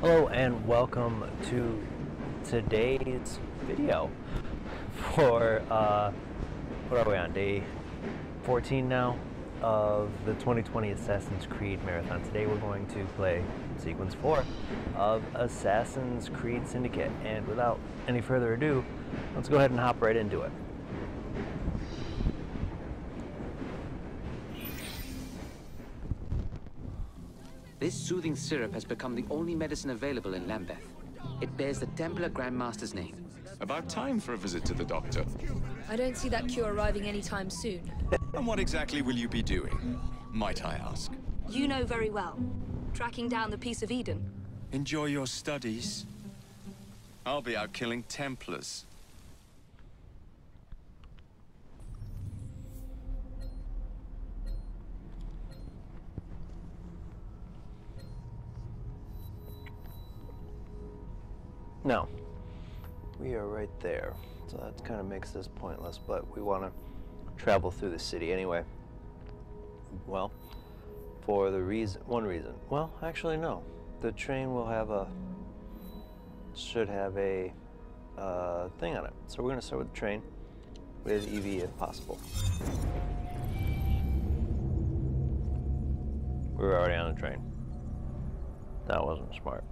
Hello and welcome to today's video for uh, what are we on day 14 now of the 2020 Assassin's Creed Marathon. Today we're going to play sequence 4 of Assassin's Creed Syndicate and without any further ado let's go ahead and hop right into it. This soothing syrup has become the only medicine available in Lambeth. It bears the Templar Grandmaster's name. About time for a visit to the doctor. I don't see that cure arriving anytime soon. And what exactly will you be doing, might I ask? You know very well. Tracking down the Piece of Eden. Enjoy your studies. I'll be out killing Templars. No. We are right there. So that kind of makes this pointless, but we want to travel through the city anyway. Well, for the reason, one reason. Well, actually, no. The train will have a, should have a uh, thing on it. So we're going to start with the train with Evie if possible. We were already on the train. That wasn't smart.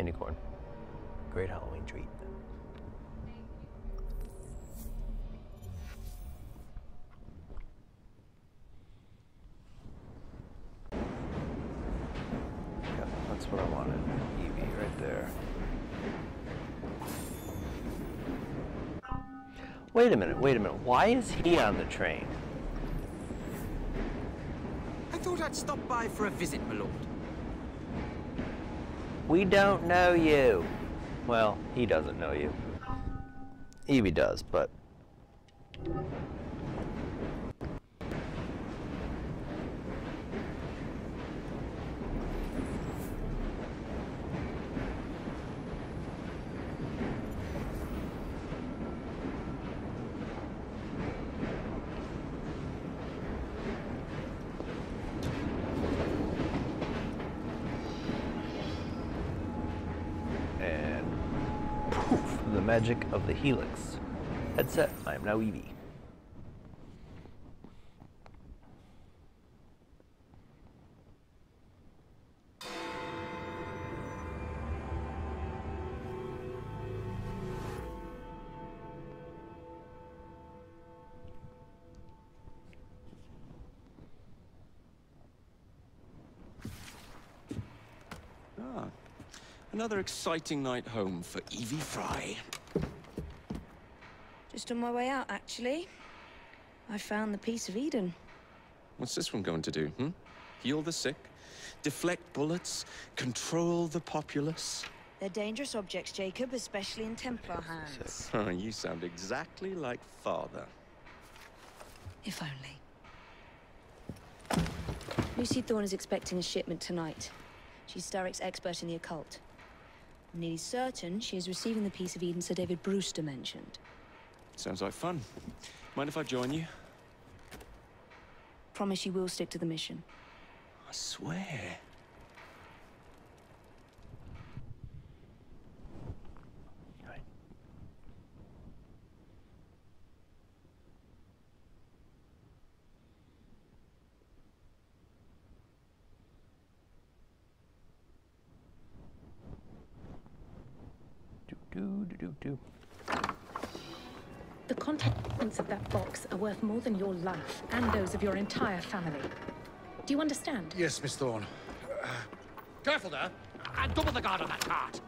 Candy corn. Great Halloween treat. Yeah, that's what I wanted. Evie right there. Wait a minute, wait a minute. Why is he on the train? I thought I'd stop by for a visit, my lord. We don't know you. Well, he doesn't know you. Evie does, but. And poof, the magic of the helix. Headset, I am now Evie. Ah, another exciting night home for Evie Fry. Just on my way out, actually. I found the Piece of Eden. What's this one going to do, hmm? Heal the sick, deflect bullets, control the populace? They're dangerous objects, Jacob, especially in Templar hands. Oh, you sound exactly like father. If only. Lucy Thorne is expecting a shipment tonight. She's Starrick's expert in the occult. I'm nearly certain she is receiving the Piece of Eden Sir David Brewster mentioned. Sounds like fun. Mind if I join you? Promise you will stick to the mission. I swear. Do do do do do. The contents of that box are worth more than your life and those of your entire family. Do you understand? Yes, Miss Thorne. Careful there! And double the guard on that cart!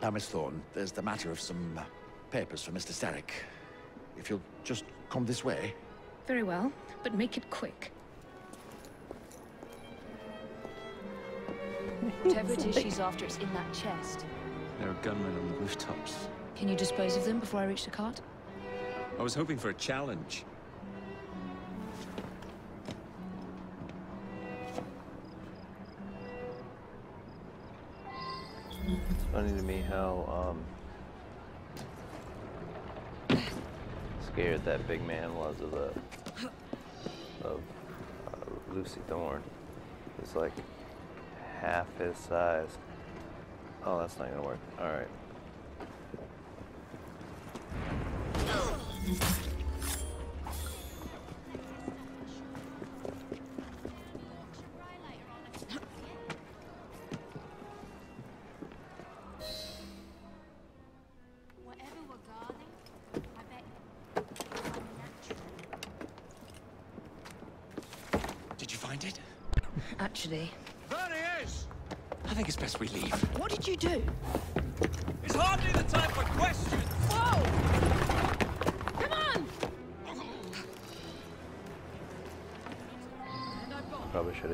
Now, Miss Thorne, there's the matter of some uh, papers for Mr. Starrick. If you'll just come this way. Very well, but make it quick. Whatever it is she's after, it's in that chest. There are gunmen on the rooftops. Can you dispose of them before I reach the cart? I was hoping for a challenge. It's funny to me how um, scared that big man was of, the, of uh, Lucy Thorne. It's like half his size. Oh, that's not gonna work. All right.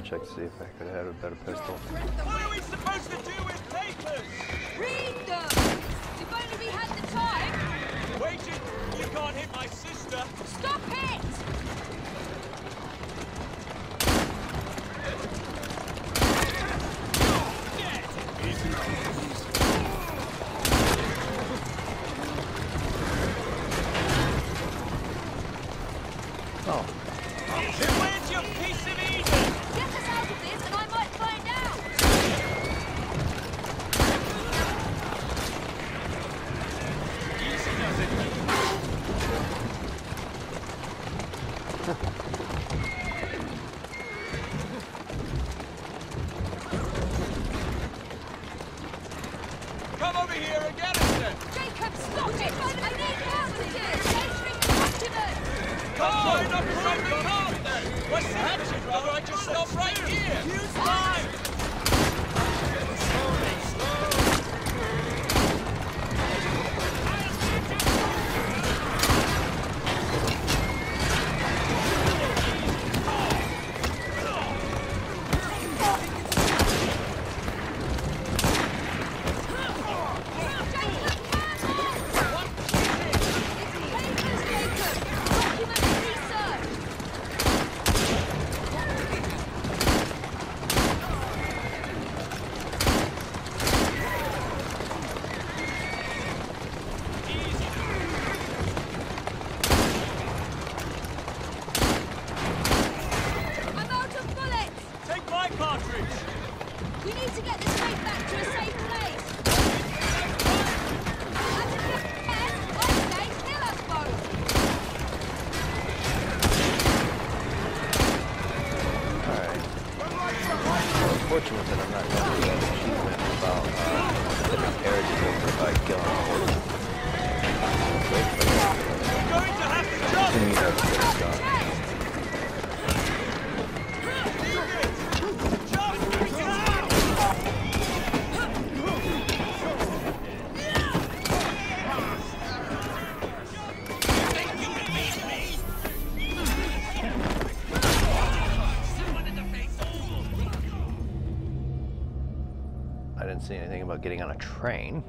check to see if I could have had a better pistol. about getting on a train.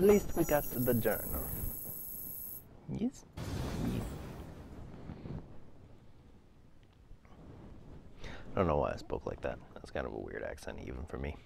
at least we got the journal. Yes? Yes. I don't know why I spoke like that. That's kind of a weird accent even for me.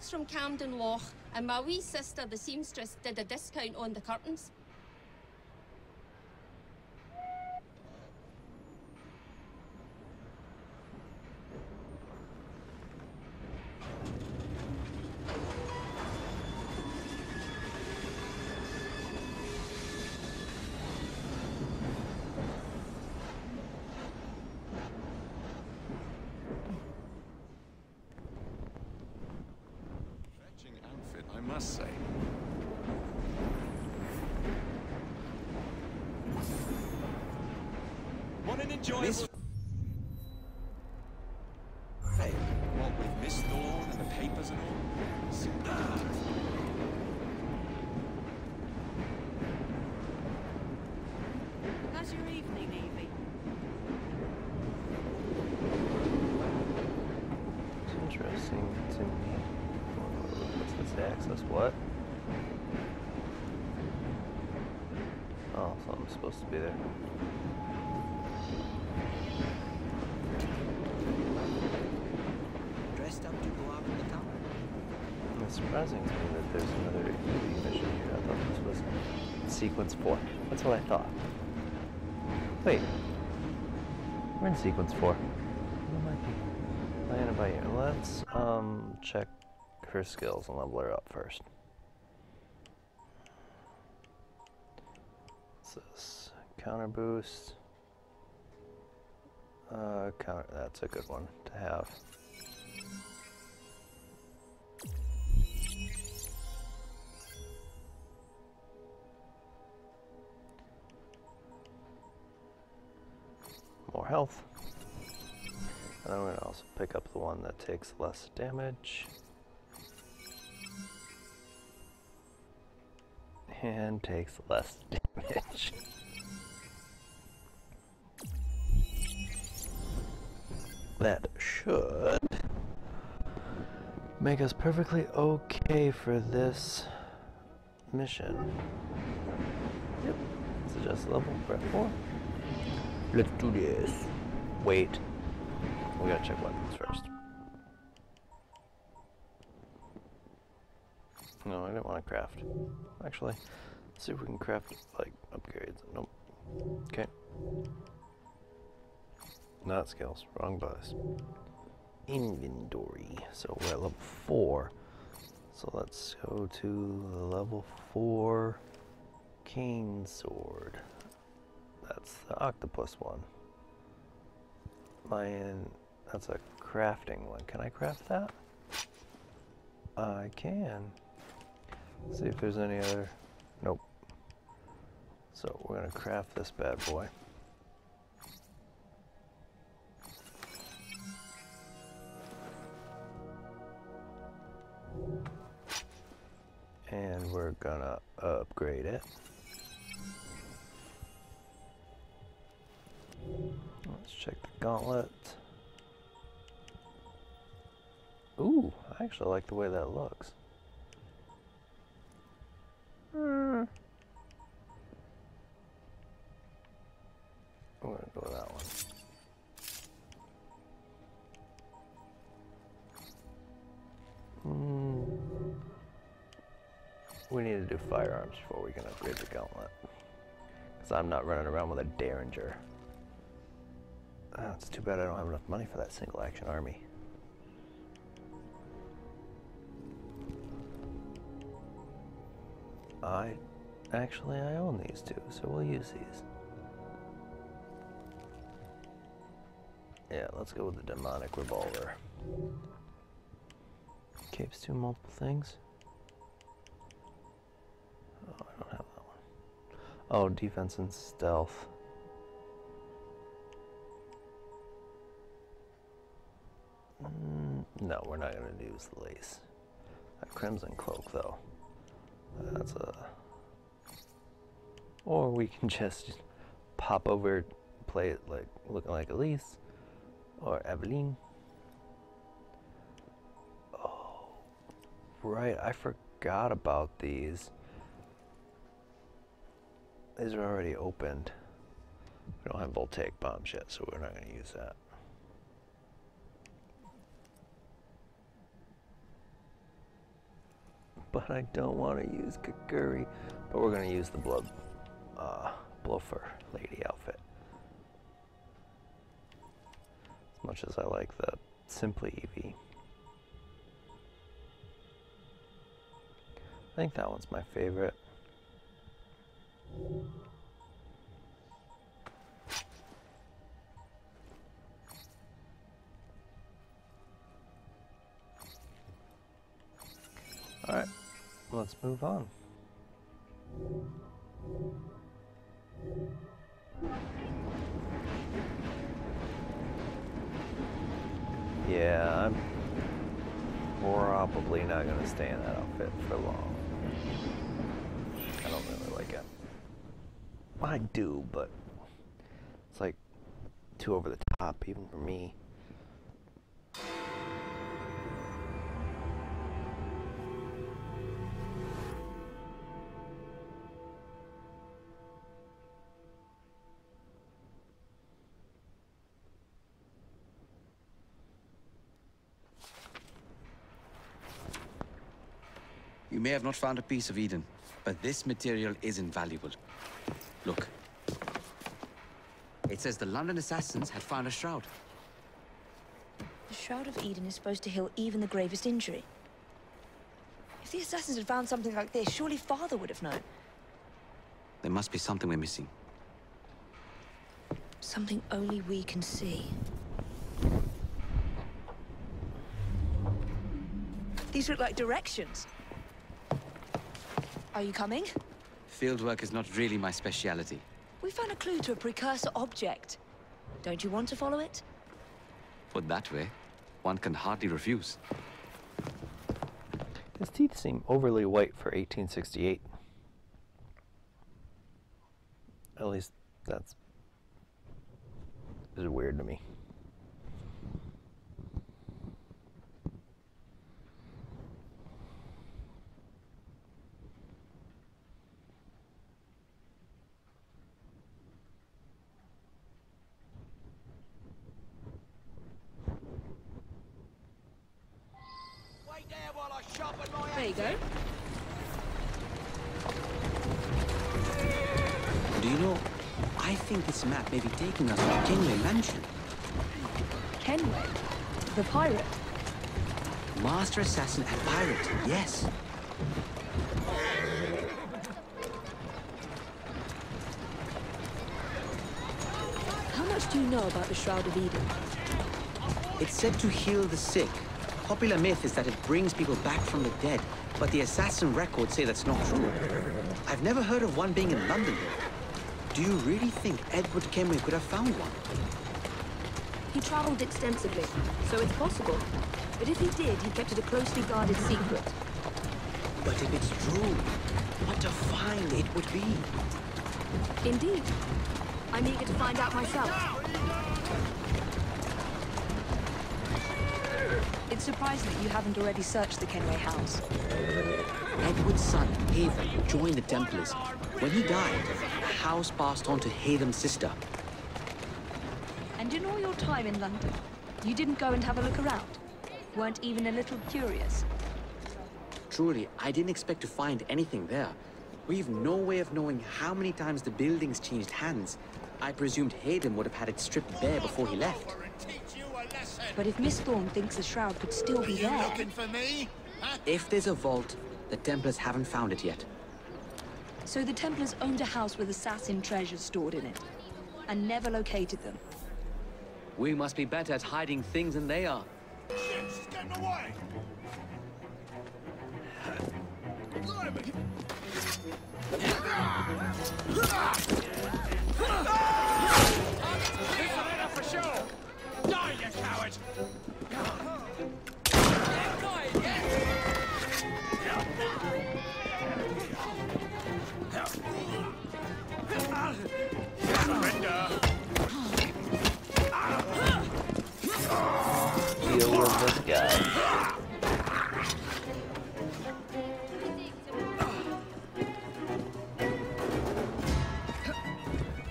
From Camden Lock and my wee sister, the seamstress, did a discount on the curtains. her skills and level her up first. What's this? Counter boost. Uh, counter, that's a good one to have. More health. And I'm going to also pick up the one that takes less damage. And takes less damage. That should make us perfectly okay for this mission. Yep. The level. Prep 4. Let's do this. Wait. We gotta check weapons first. No, I didn't want to craft. Actually, let's see if we can craft, like, upgrades. Nope. Okay. Not skills. Wrong bus. Inventory. So we're at level 4. So let's go to level 4 cane sword. That's the octopus one. Lion, that's a crafting one. Can I craft that? I can. See if there's any other. Nope. So we're gonna craft this bad boy. And we're gonna upgrade it. Let's check the gauntlet. Ooh, I actually like the way that looks. Do firearms before we can upgrade the gauntlet. Because I'm not running around with a Derringer. Oh, it's too bad I don't have enough money for that single action army. I actually I own these two, so we'll use these. Yeah, let's go with the demonic revolver. Capes do multiple things. Oh, I don't have that one. Oh, defense and stealth. Mm, no, we're not going to use the lace. That crimson cloak, though. That's a. Or we can just pop over, play it like looking like Elise or Evelyn. Oh, right. I forgot about these. These are already opened. We don't have voltaic bombs yet, so we're not going to use that. but I don't want to use kukri. But we're going to use the blood uh, bluffer lady outfit. As much as I like the Simply Evie. I think that one's my favorite. All right, let's move on. Yeah, I'm probably not going to stay in that outfit for long. I don't really like it. I do, but it's like too over the top, even for me. You may have not found a piece of Eden, but this material is invaluable. Look. It says the London assassins had found a shroud. The Shroud of Eden is supposed to heal even the gravest injury. If the assassins had found something like this, surely Father would have known. There must be something we're missing. Something only we can see. These look like directions. Are you coming? Fieldwork is not really my speciality. We found a clue to a precursor object. Don't you want to follow it? Put that way, one can hardly refuse. His teeth seem overly white for 1868. At least that's is weird to me. Wait there while I sharpen my There you go. Do you know, I think this map may be taking us to Kenway Mansion. Kenway, the pirate. Master Assassin and Pirate, yes. How much do you know about the Shroud of Eden? It's said to heal the sick. Popular myth is that it brings people back from the dead, but the assassin records say that's not true. I've never heard of one being in London, though. Do you really think Edward Kenway could have found one? He traveled extensively, so it's possible. But if he did, he kept it a closely guarded secret. But if it's true, what a find it would be. Indeed. I'm eager to find out myself. It's surprising that you haven't already searched the Kenway house. Edward's son, Haytham, joined the Templars. When he died, the house passed on to Haytham's sister. And in all your time in London, you didn't go and have a look around? Weren't even a little curious? Truly, I didn't expect to find anything there. We've no way of knowing how many times the building's changed hands. I presumed Haytham would have had it stripped bare before he left. But if Miss Thorne thinks the shroud could still be there... for me? If there's a vault, the Templars haven't found it yet. So the Templars owned a house with assassin treasures stored in it, and never located them. We must be better at hiding things than they are. She's getting away! Die, you coward!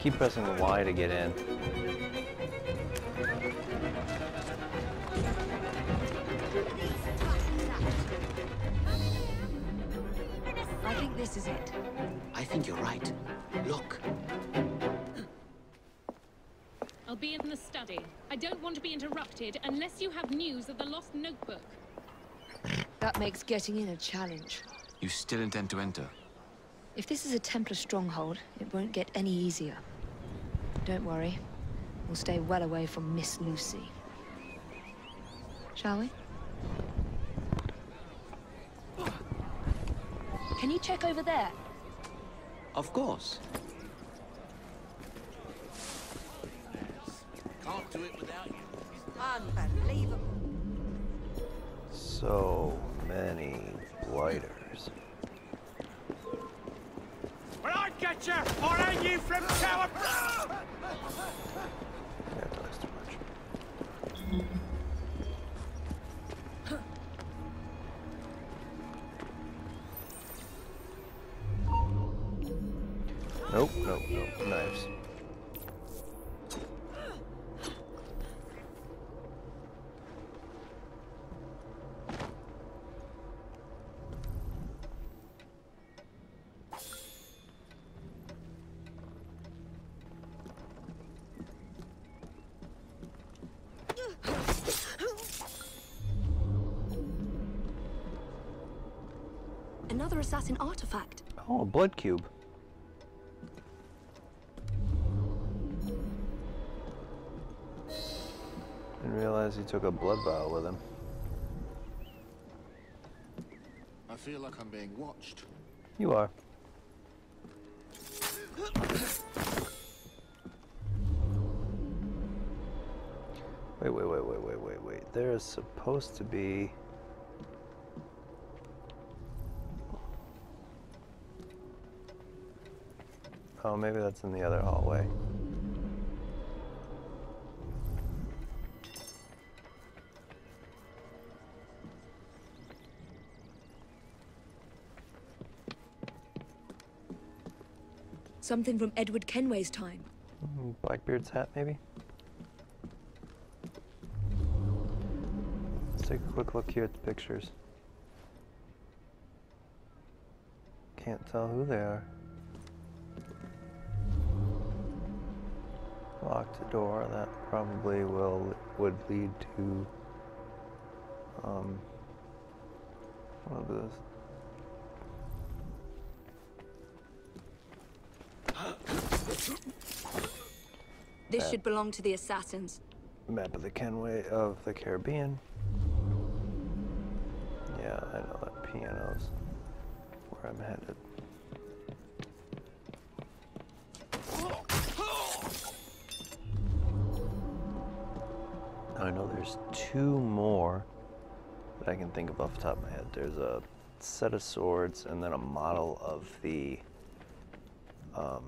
Keep pressing the Y to get in. I think this is it. I think you're right. Look, I'll be in the study. I don't want to be interrupted unless you have news of the lost notebook. That makes getting in a challenge. You still intend to enter? If this is a Templar stronghold, it won't get any easier. Don't worry. We'll stay well away from Miss Lucy. Shall we? Can you check over there? of course. Can't do it without you. Unbelievable. So many blighters. When I get you, I'll hang you from Tower... That talks too much. Nope, nope, nope. Knives. Blood cube. Didn't realize he took a blood vial with him. I feel like I'm being watched. You are. Wait, wait, wait, wait, wait, wait, wait. There is supposed to be. Oh, maybe that's in the other hallway. Something from Edward Kenway's time. Mm, Blackbeard's hat, maybe? Let's take a quick look here at the pictures. Can't tell who they are. Locked door, that probably will would lead to um one of those This should belong to the assassins. map of the Kenway of the Caribbean. Yeah, I know that piano's where I'm headed. Two more that I can think of off the top of my head. There's a set of swords and then a model of the um,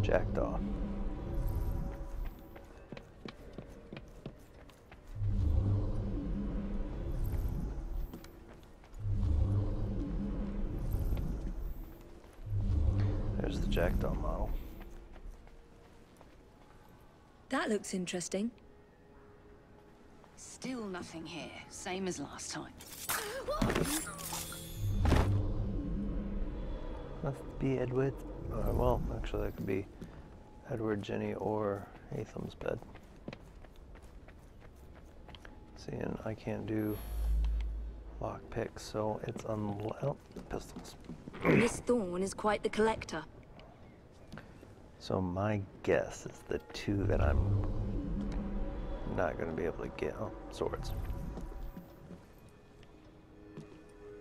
jackdaw. There's the jackdaw model. That looks interesting. Still nothing here. Same as last time. Must be Edward. Uh, well, actually, that could be Edward, Jenny, or Haytham's bed. See, and I can't do lock picks, so it's unle- oh, pistols. Miss Thorne is quite the collector. So my guess is the two that I'm not going to be able to get. Oh, swords.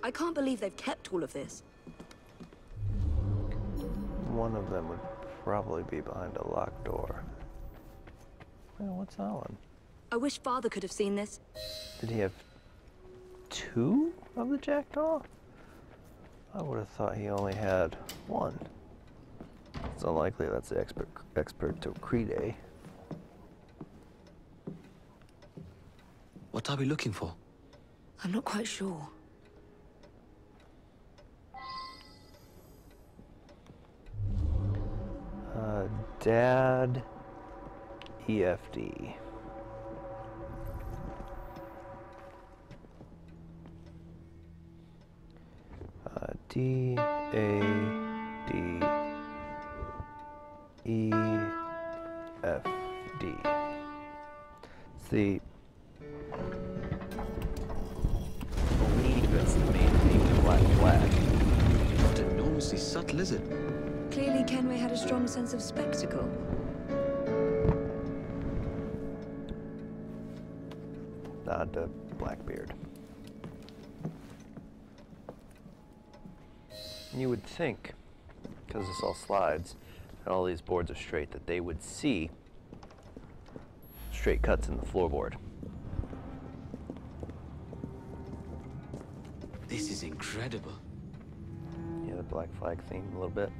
I can't believe they've kept all of this. One of them would probably be behind a locked door. Well, what's that one? I wish Father could have seen this. Did he have two of the jackdaw? I would have thought he only had one. It's unlikely that's the expert expert to Crede. What are we looking for? I'm not quite sure. Uh, Dad E EFD. Uh, D A D E F D. It's the What subtle is it? Clearly, Kenway had a strong sense of spectacle. Nod to Blackbeard. You would think, because this all slides, and all these boards are straight, that they would see straight cuts in the floorboard. This is incredible. Black flag theme a little bit.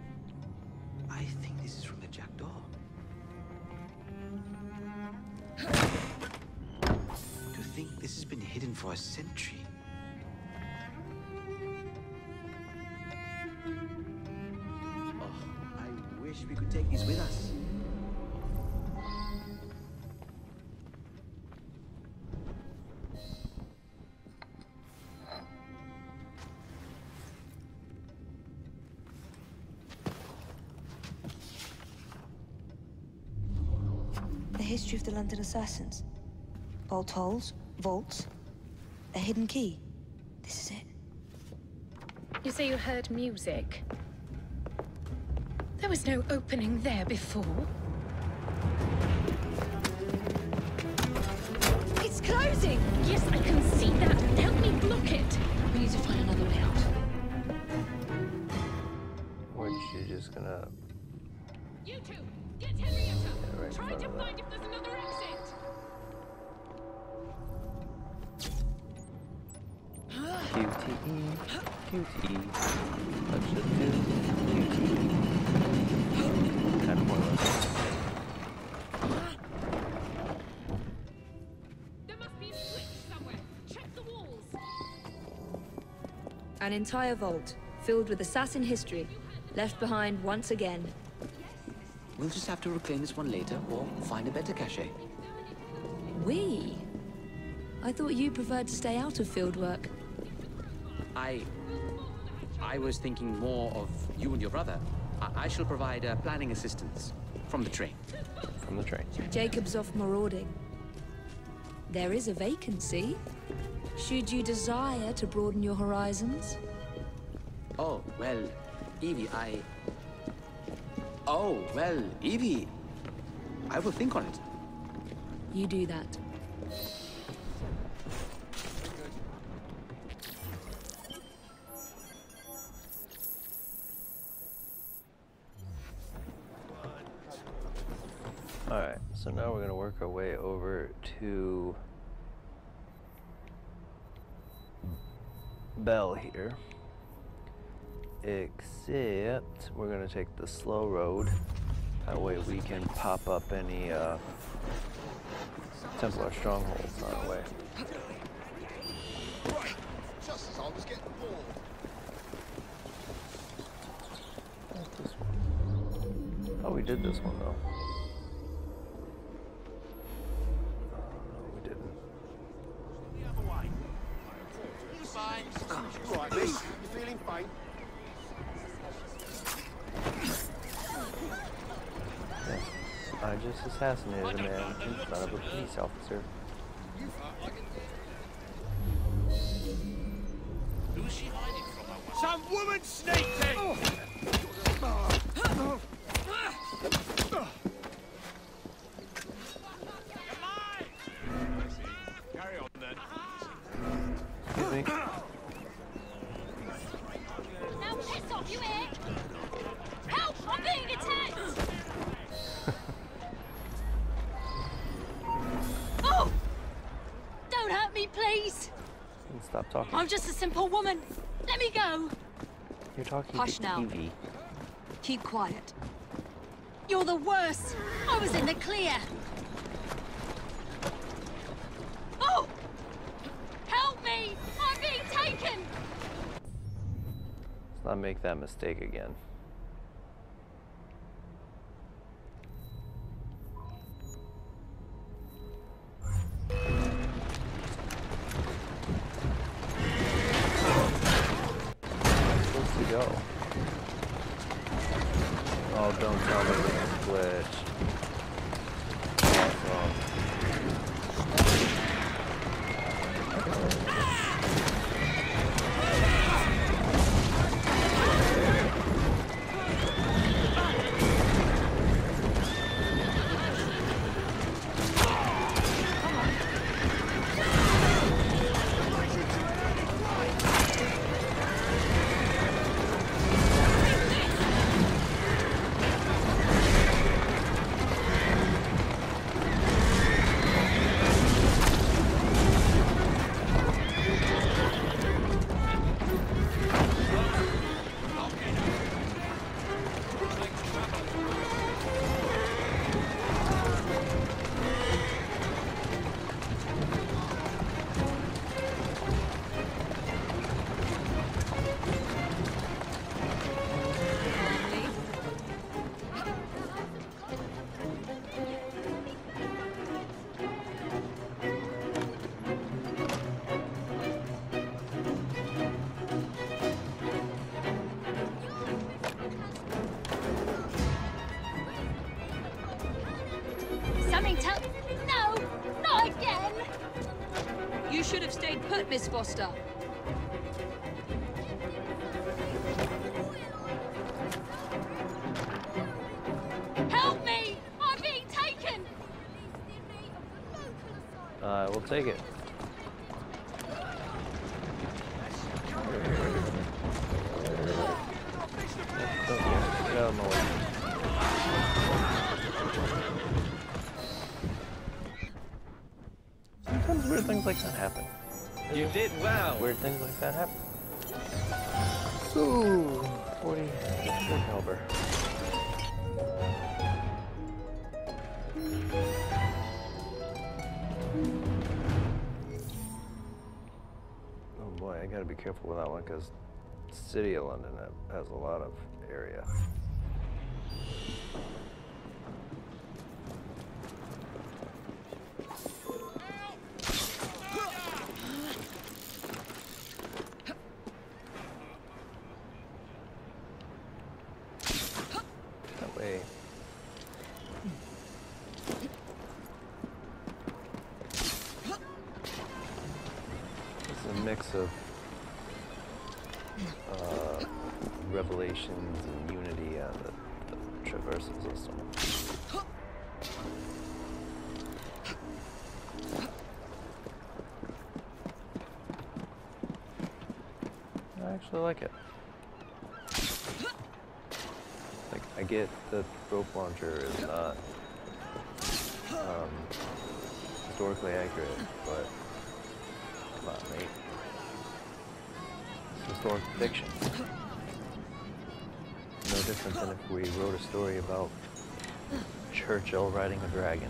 I think this is from the jackdaw. To think this has been hidden for a century. Oh, I wish we could take these with us. The history of the London assassins. Bolt holes, vaults, a hidden key. This is it. You say you heard music. There was no opening there before. It's closing! Yes, I can see that. Help me block it. We need to find another way out. Or is she just gonna You two, get Henrietta! get right in to find if QTE, that should do. QTE. Kind of pointless. There must be a switch somewhere. Check the walls. An entire vault filled with assassin history, left behind once again. We'll just have to reclaim this one later, or find a better cache. We? I thought you preferred to stay out of field work. I... I was thinking more of you and your brother. I, I shall provide uh, planning assistance from the train. From the train. Jacob's off marauding. There is a vacancy. Should you desire to broaden your horizons? Oh, well, Evie, I... Oh, well, Evie, I will think on it. You do that. Here. Except we're to take the slow road. That way we can pop up any uh, Templar strongholds on our way. Just as I was getting bored. Oh, we did this one though. No, we didn't. You right, miss? You feeling faint? Yeah. I just assassinated a man in front of a police officer. Simple woman. Let me go. You're talking Hush to now. Evie. Keep quiet. You're the worst. I was in the clear. Oh! Help me! I'm being taken! Let's not make that mistake again. Miss Foster. Help me! I'm being taken! Uh, will take it. Sometimes weird things like that happen. You did well. Weird things like that happen. Ooh, 40 caliber. Oh boy, I gotta be careful with that one because City of London has a lot of area. I actually like it. Like, I get that rope launcher is not um, historically accurate, but come on, mate. It's historic fiction. No different than if we wrote a story about Churchill riding a dragon.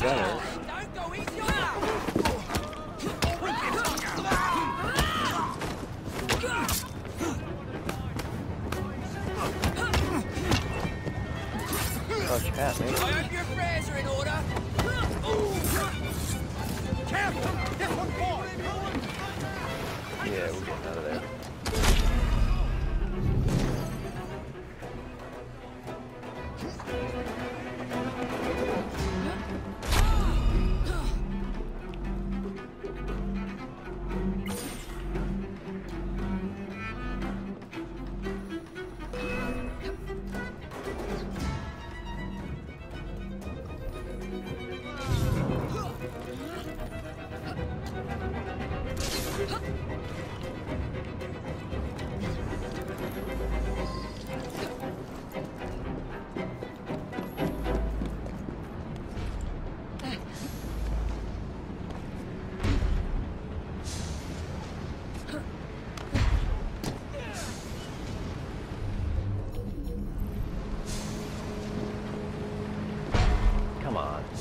Better.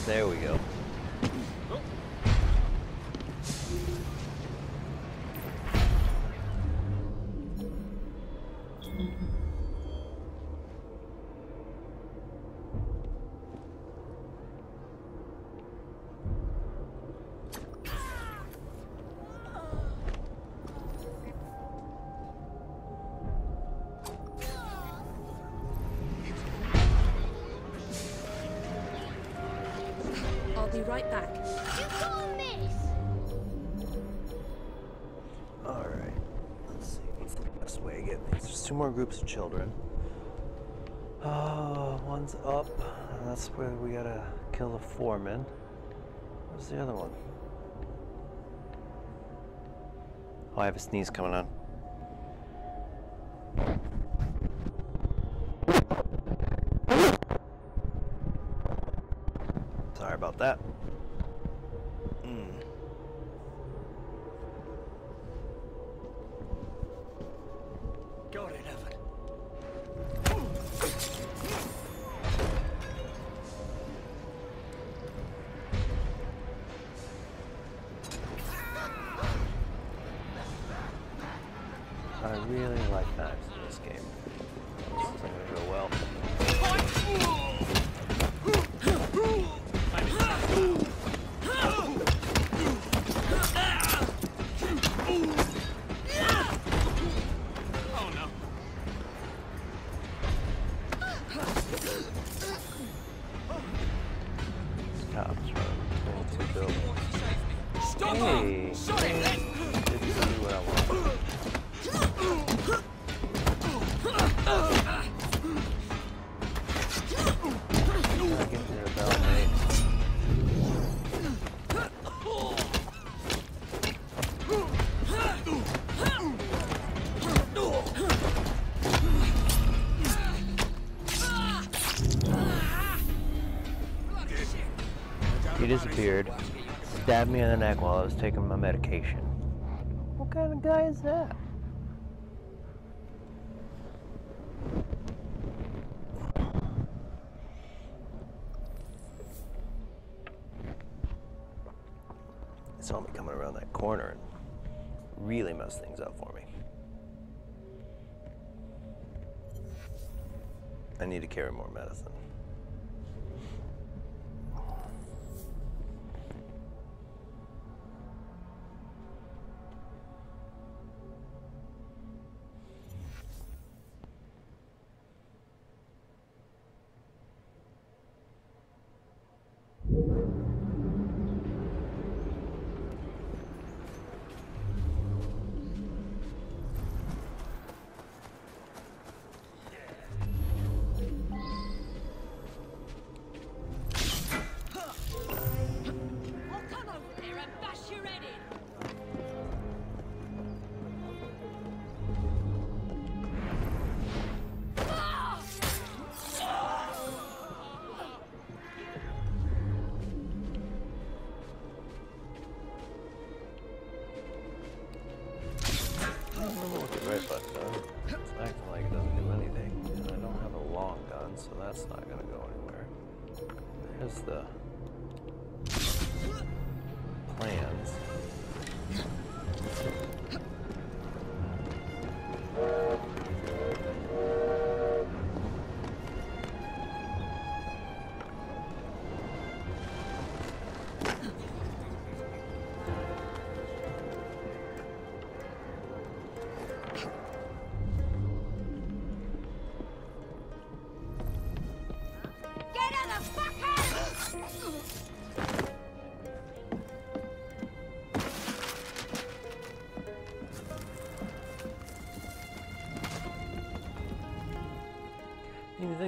There we go. More groups of children. Oh, one's up. That's where we gotta kill the foreman. Where's the other one? Oh, I have a sneeze coming on. Sorry about that. Stabbed me in the neck while I was taking my medication. What kind of guy is that? He saw me coming around that corner and really messed things up for me. I need to carry more medicine.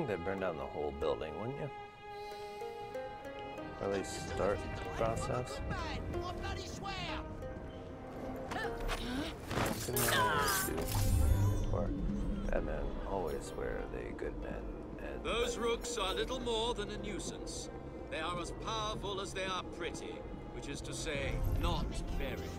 They'd burn down the whole building, wouldn't you? Or at least start the process. Good men always do. Or bad men always swear they good men. And Those rooks are little more than a nuisance. They are as powerful as they are pretty, which is to say, not very.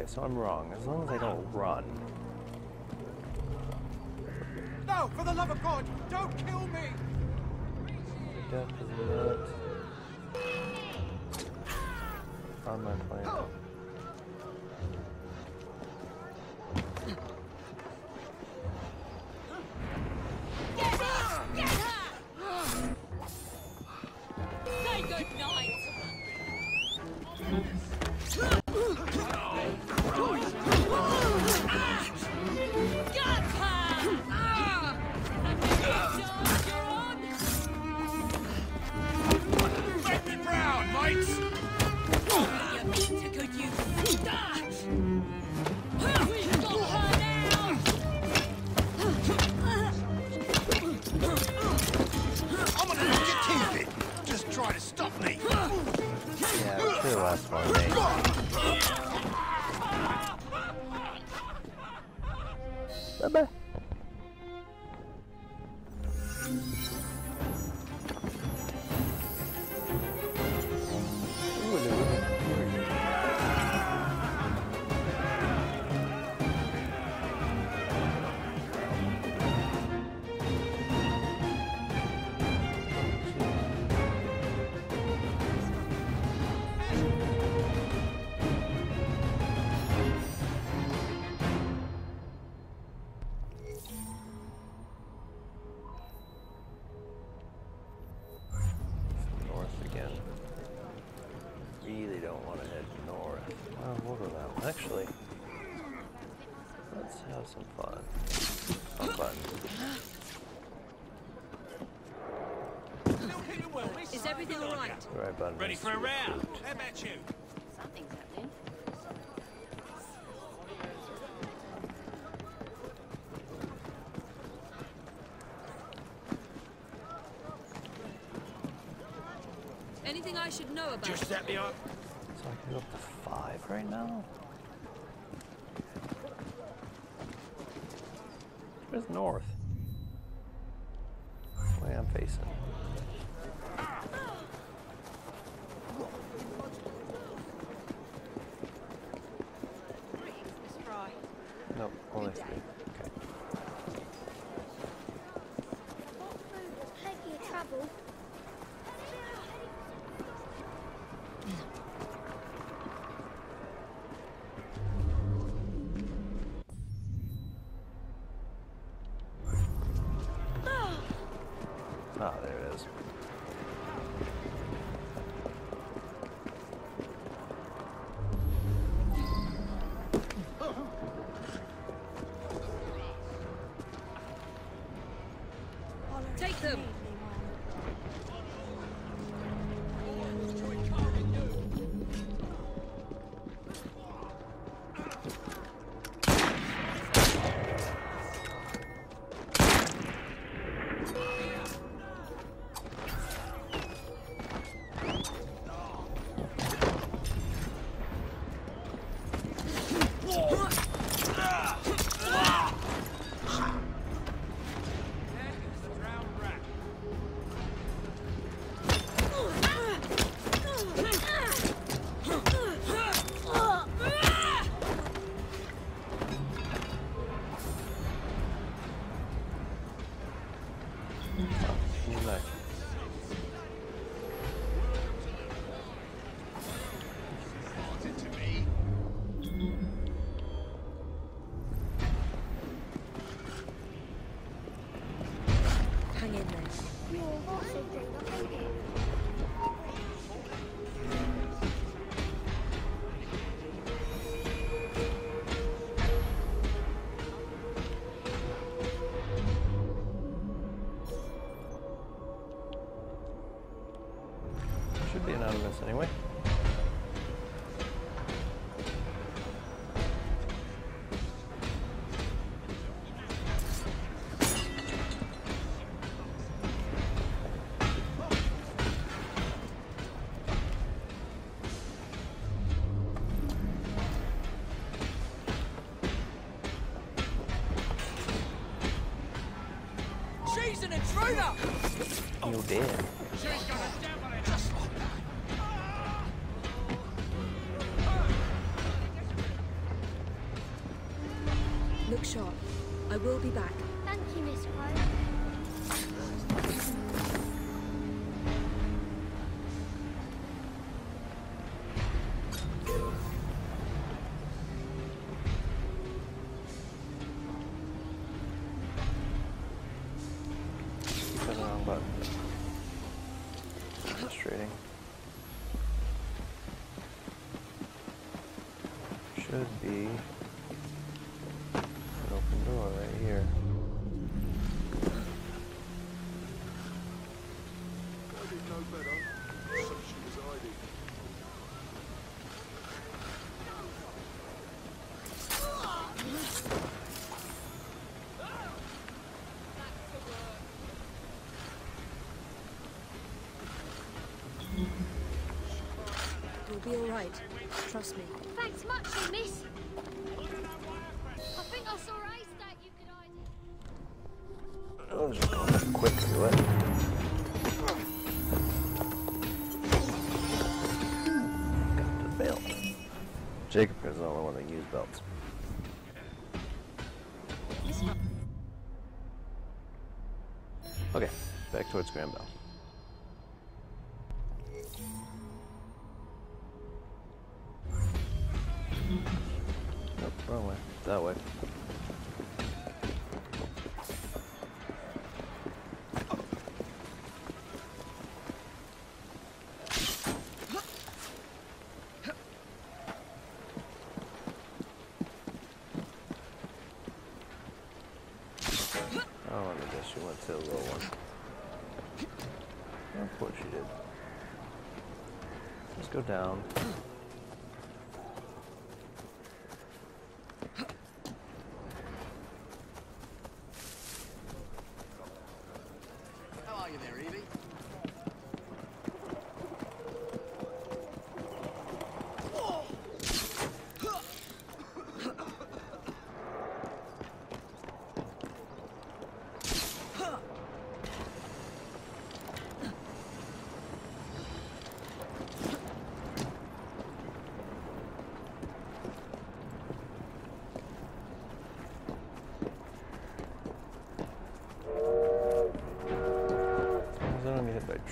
Okay, so I'm wrong. As long as I don't run. No, for the love of God, don't kill me! Not. On my plan. Oh. Bad Ready for a round. How about you? Something's happening. Anything I should know about? Just let me on. Anyway. She's an intruder! You did. Should be an open door right here. You'll be all right. Trust me. Thanks much, miss. I think I saw a haystack you could hide in. I'll just go quick through it. Got the belt. Jacob is the only one that used belts. Okay, back towards Granville. Go down.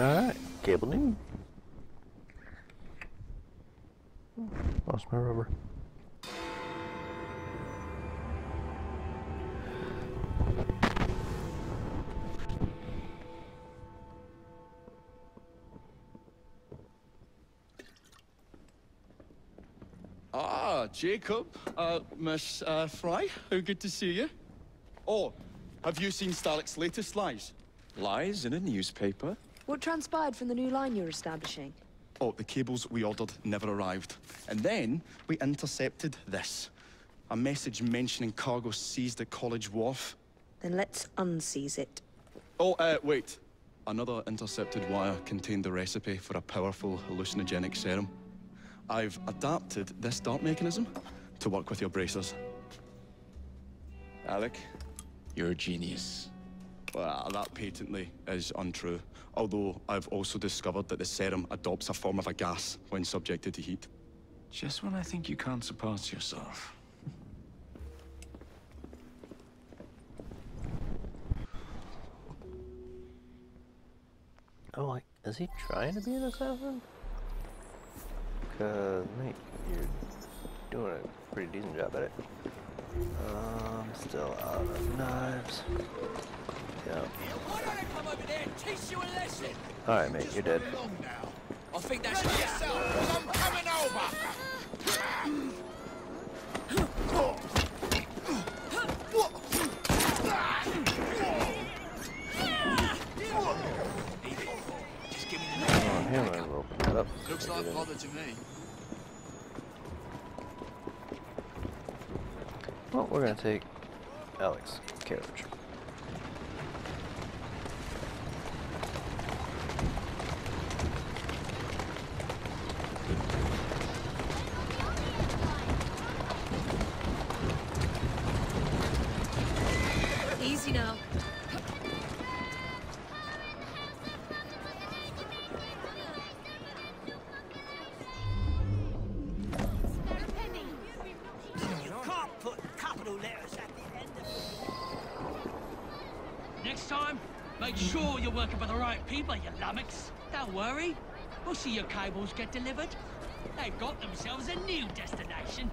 Alright, cable knee. Lost my rubber. Ah, Jacob, uh, Miss uh, Frye, how good to see you. Oh, have you seen Starrick's latest lies? Lies in a newspaper? What transpired from the new line you're establishing? Oh, the cables we ordered never arrived. And then we intercepted this. A message mentioning cargo seized at College Wharf. Then let's unseize it. Oh, uh, wait. Another intercepted wire contained the recipe for a powerful hallucinogenic serum. I've adapted this dart mechanism to work with your bracers. Alec, you're a genius. Well, that patently is untrue. Although I've also discovered that the serum adopts a form of a gas when subjected to heat. Just when I think you can't surpass yourself. Oh, like, is he trying to be an assassin? Cause, mate, you're doing a pretty decent job at it. Um, still out of knives. Yeah. Why don't I come over there and teach you a lesson? Alright, mate, you're dead. I think that's yourself, I'm coming over! Oh, here might open that up. Looks like bother to me. Well, we're gonna take Alec's carriage. Get delivered. They've got themselves a new destination.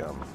Think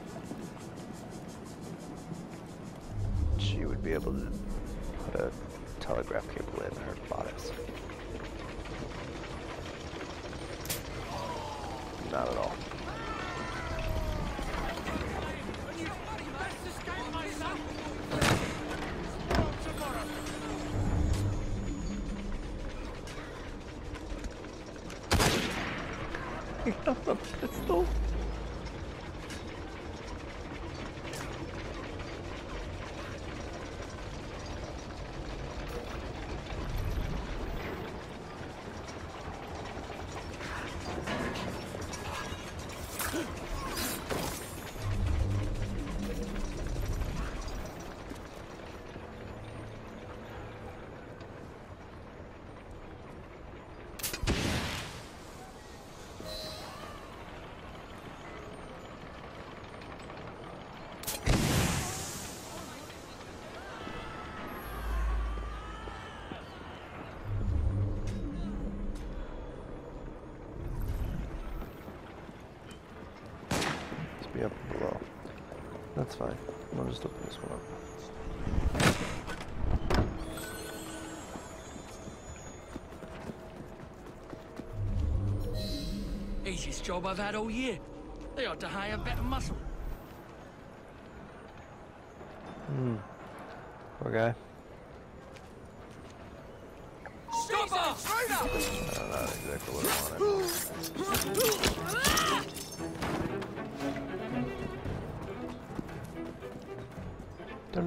That's fine. I'll just open this one up. Easiest job I've had all year. They ought to hire better muscle.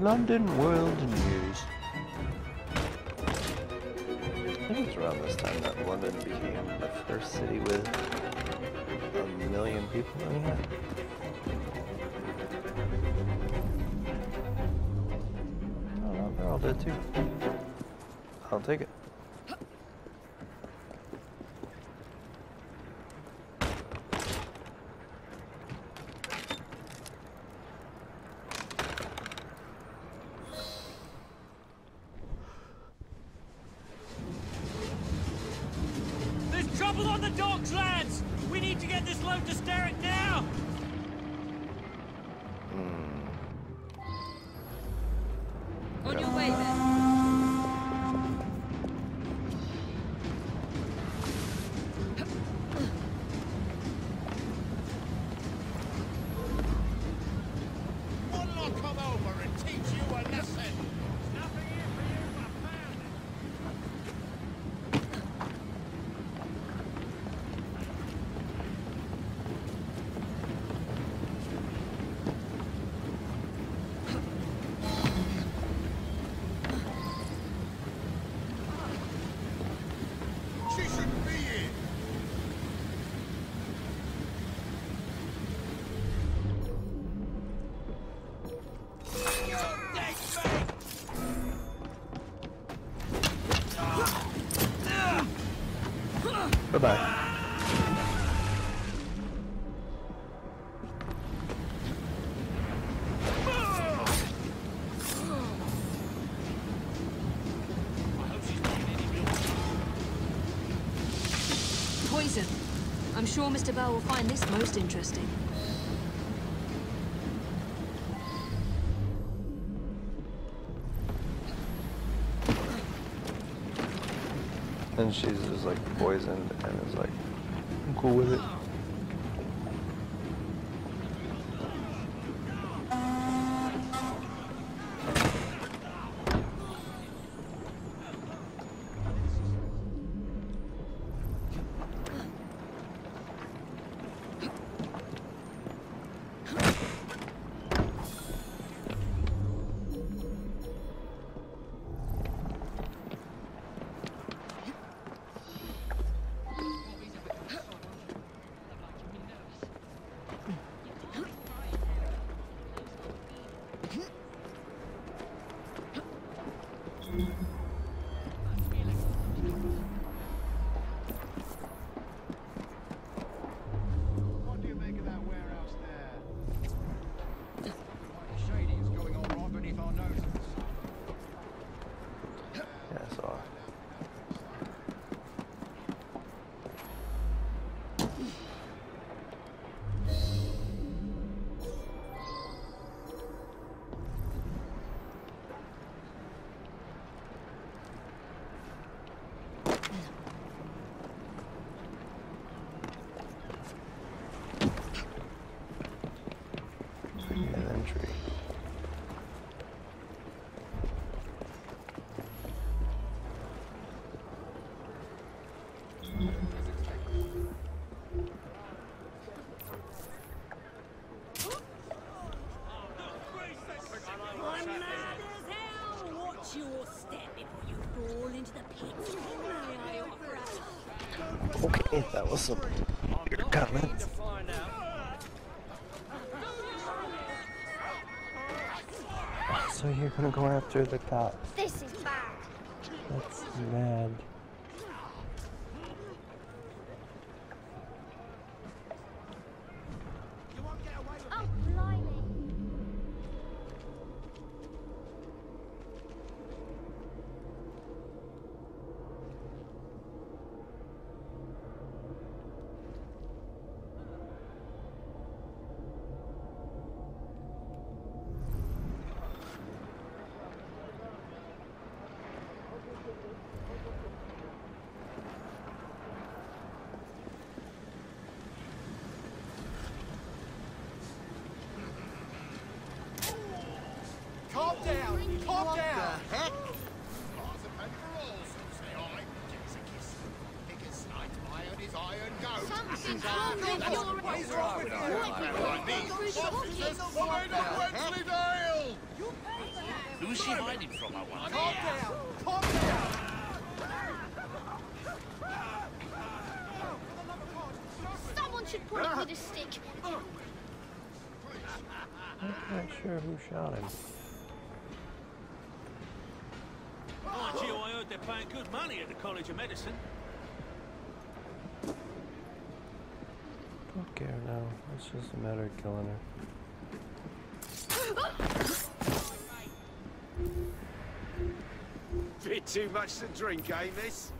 London World News. I think it's around this time that London became the first city with a million people in it. Oh, they're all dead too. I'll take it. Sure Mr. Bell will find this most interesting. And she's just like poisoned and is like, I'm cool with it. So you're gonna go after the cops. This is bad. That's mad. Oh, blimey. He's wrong with Wensleydale! Who's she hiding from, I wonder? Calm down! Calm down! Someone should put him with a stick. I'm not sure who shot him. Mind you, I heard they're paying good money at the College of Medicine. Don't care now. It's just a matter of killing her. Bit too much to drink, eh, miss?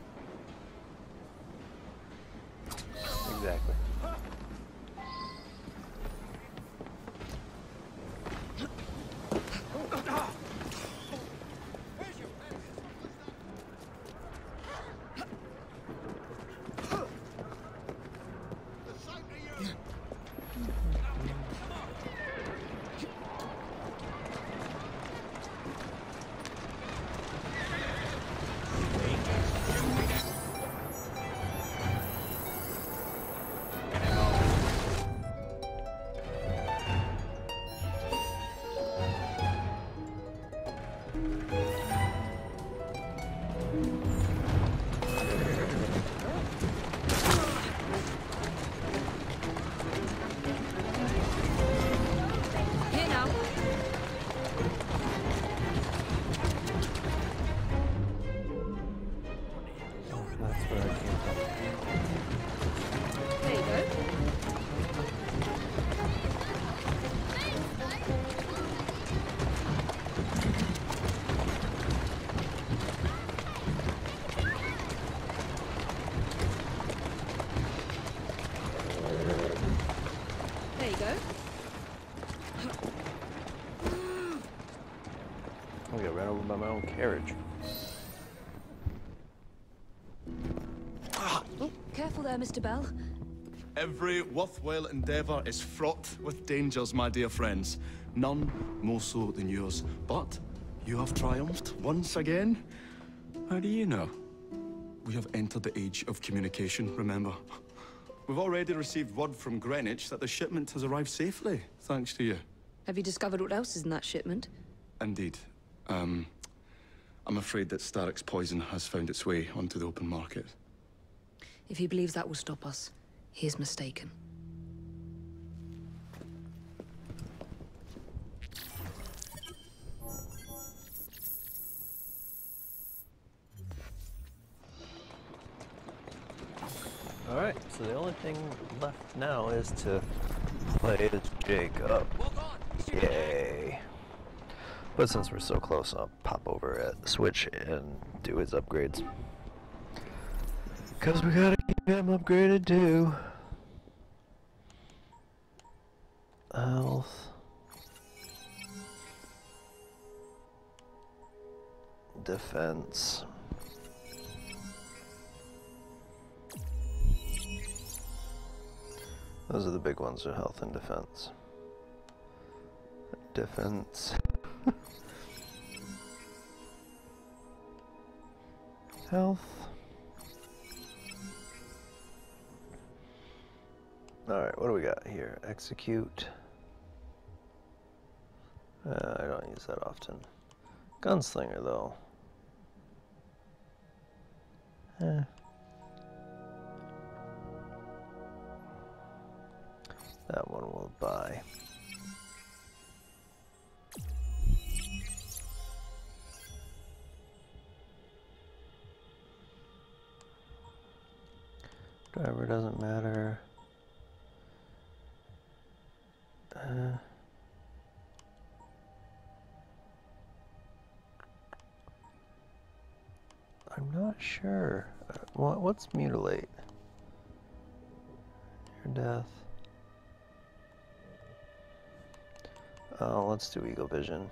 Carriage. Oh, careful there, Mr. Bell. Every worthwhile endeavour is fraught with dangers, my dear friends. None more so than yours. But you have triumphed once again. How do you know? We have entered the age of communication, remember? We've already received word from Greenwich that the shipment has arrived safely, thanks to you. Have you discovered what else is in that shipment? Indeed. Um, I'm afraid that Starrick's poison has found its way onto the open market. If he believes that will stop us, he is mistaken. Alright, so the only thing left now is to play as Jacob. Yay. But since we're so close, I'll pop over at Switch and do his upgrades. Because we gotta keep him upgraded too. Health. Defense. Those are the big ones, are health and defense. Defense. Health. Alright, what do we got here? Execute. Uh, I don't use that often. Gunslinger, though. Eh. That one will buy. Driver doesn't matter. Uh, I'm not sure. Uh, What, what's mutilate? Your death. Oh, let's do Eagle Vision.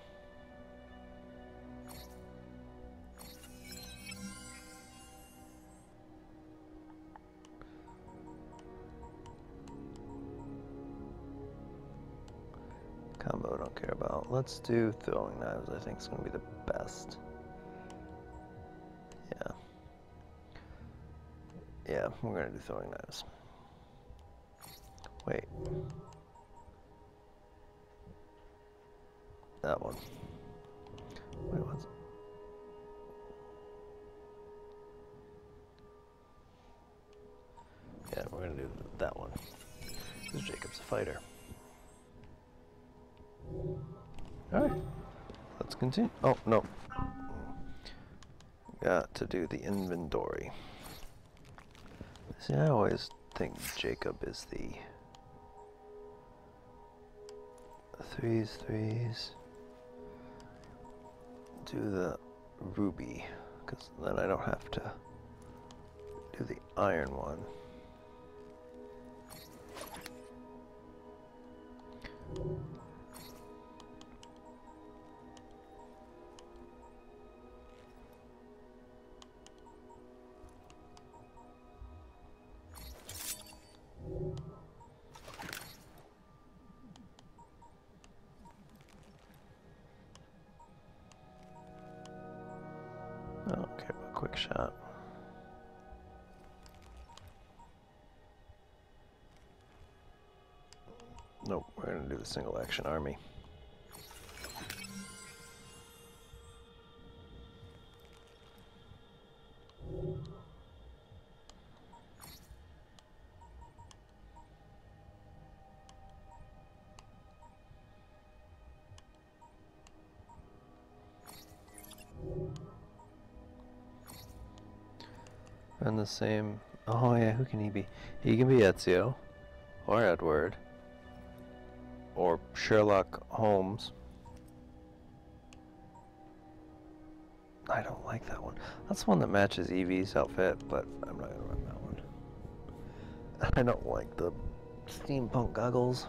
Care about. Let's do throwing knives. I think it's going to be the best. Yeah. Yeah, we're going to do throwing knives. Wait. That one. Wait, what's... Yeah, we're gonna do that one. Because Jacob's a fighter. Alright. Let's continue. Oh, no. Got to do the inventory. See, I always think Jacob is the threes, threes. Do the ruby, because then I don't have to do the iron one. Single action army. And the same. Oh yeah, who can he be? He can be Ezio, or Edward, or Sherlock Holmes. I don't like that one. That's the one that matches Evie's outfit, but I'm not gonna run that one. I don't like the steampunk goggles.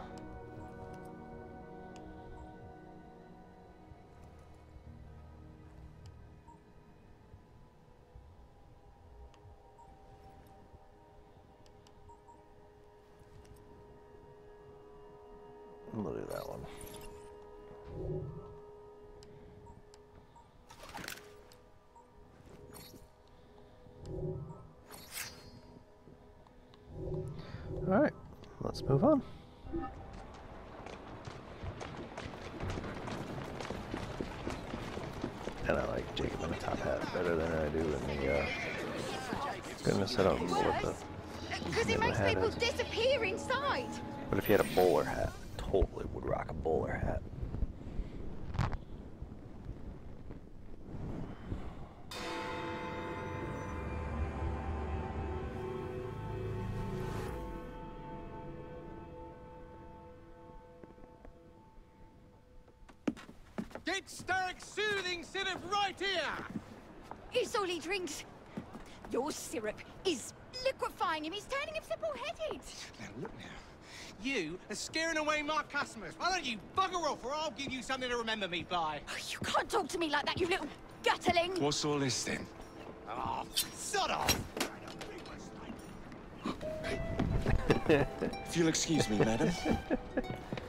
Move on. It's all he drinks. Your syrup is liquefying him. He's turning him simple-headed. Now look now. You are scaring away my customers. Why don't you bugger off or I'll give you something to remember me by. Oh, You can't talk to me like that, you little gutterling. What's all this then? Oh, sod off! If you'll excuse me, madam.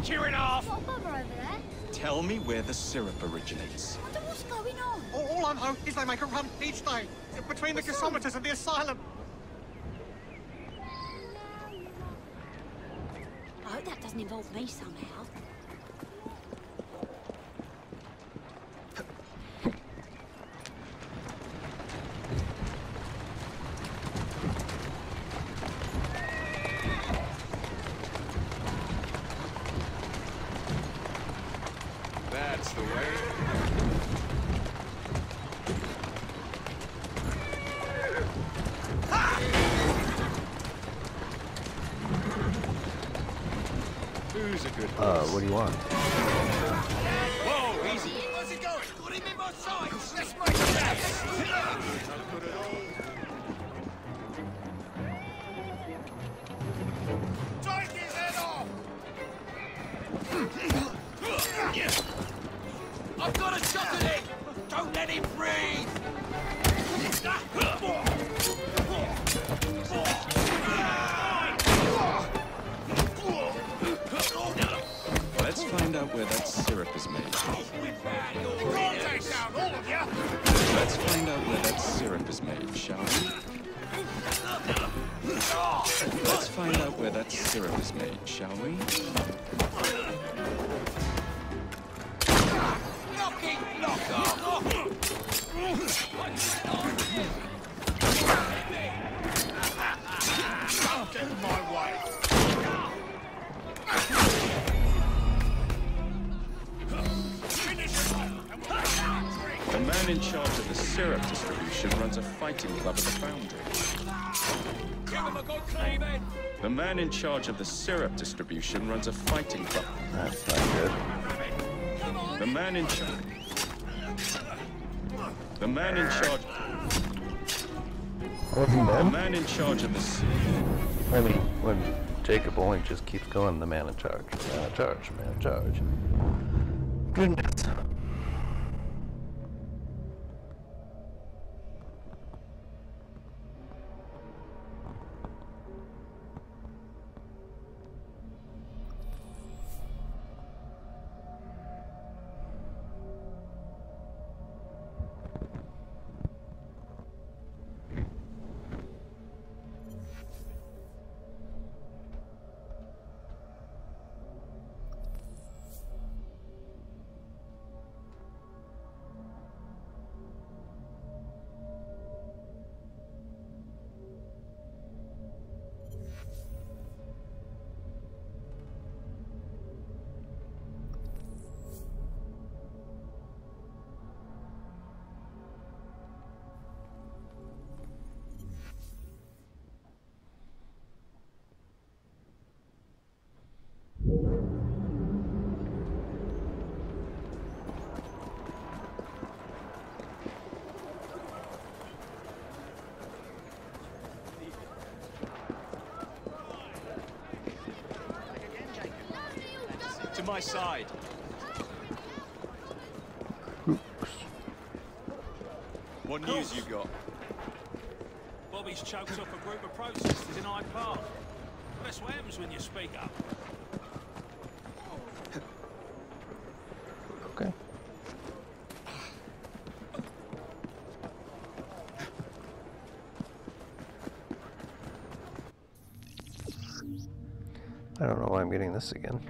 man. you in half! Got over there. Tell me where the syrup originates. Wonder what's going on. All, all I know is they make a run each day between the gasometers and the asylum. I hope that doesn't involve me somehow. That's the way. Who's a good Uh, horse? What do you want? Fighting club at the foundry. Give him a good cleave in! The man in charge of the syrup distribution runs a fighting club. That's not good. The man in charge. The man in charge. Wasn't The dead? man in charge of the. s- I mean, when Jacob only just keeps going, the man in charge, man in charge, man in charge. To my side. What news you got? Bobby's choked up a group of protesters in Hyde Park. That's what happens when you speak up. Okay. I don't know why I'm getting this again.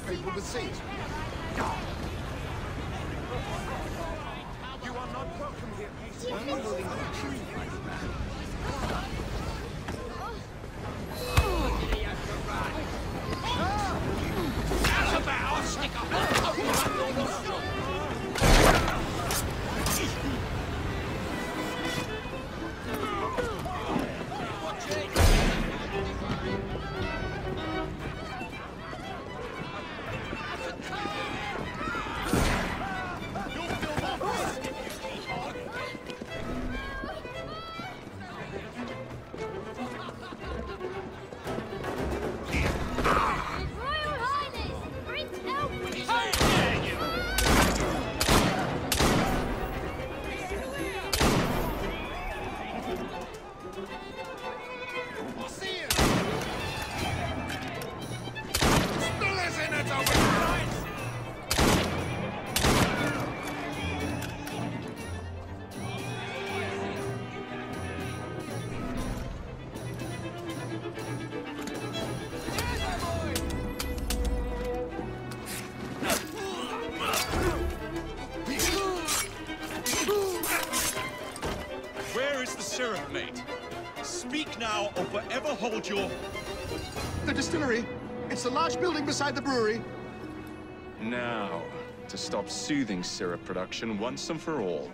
people to see. Hold your... The distillery. It's the large building beside the brewery. Now, to stop soothing syrup production once and for all.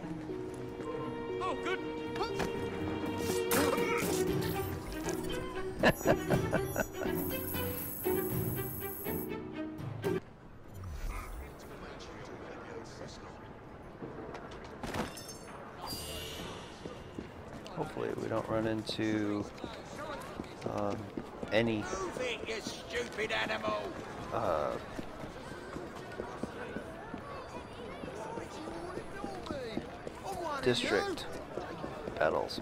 Stupid animal! uh, district battles.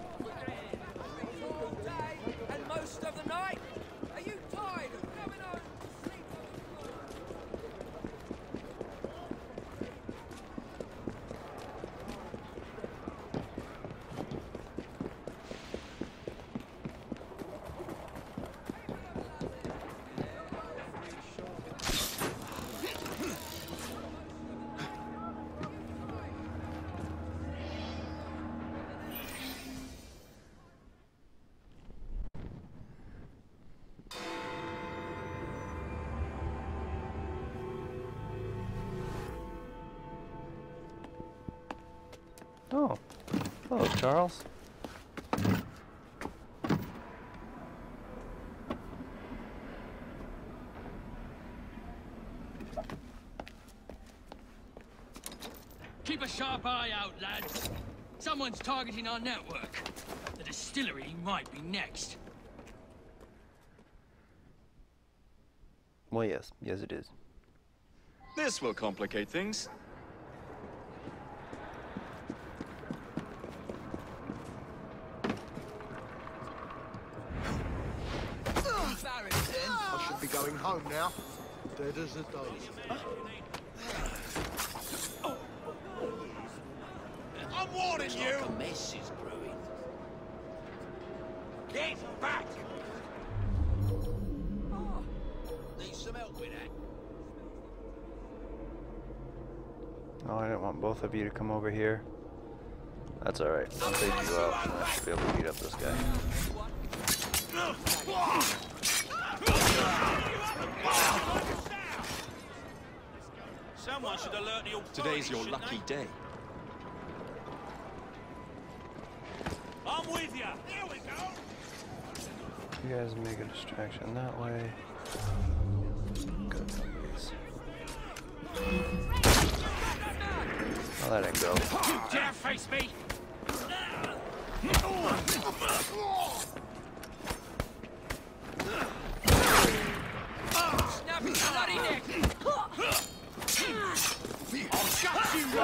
Oh, hello, Charles. Keep a sharp eye out, lads. Someone's targeting our network. The distillery might be next. Well, yes, yes, it is. This will complicate things. I should be going home now. Dead as a dozen. I'm warning you! a mess is brewing. Get back! Oh. Need some help with that? Oh, I didn't want both of you to come over here. That's alright. I'll take you out. I should be able to beat up this guy. Someone should alert the authorities, Today's your lucky they? day. I'm with you. There we go. You guys make a distraction that way. Go zombies. Oh, that didn't go. Dare face me! Snap his bloody neck! I'll gut you right up, fist! Dance for me!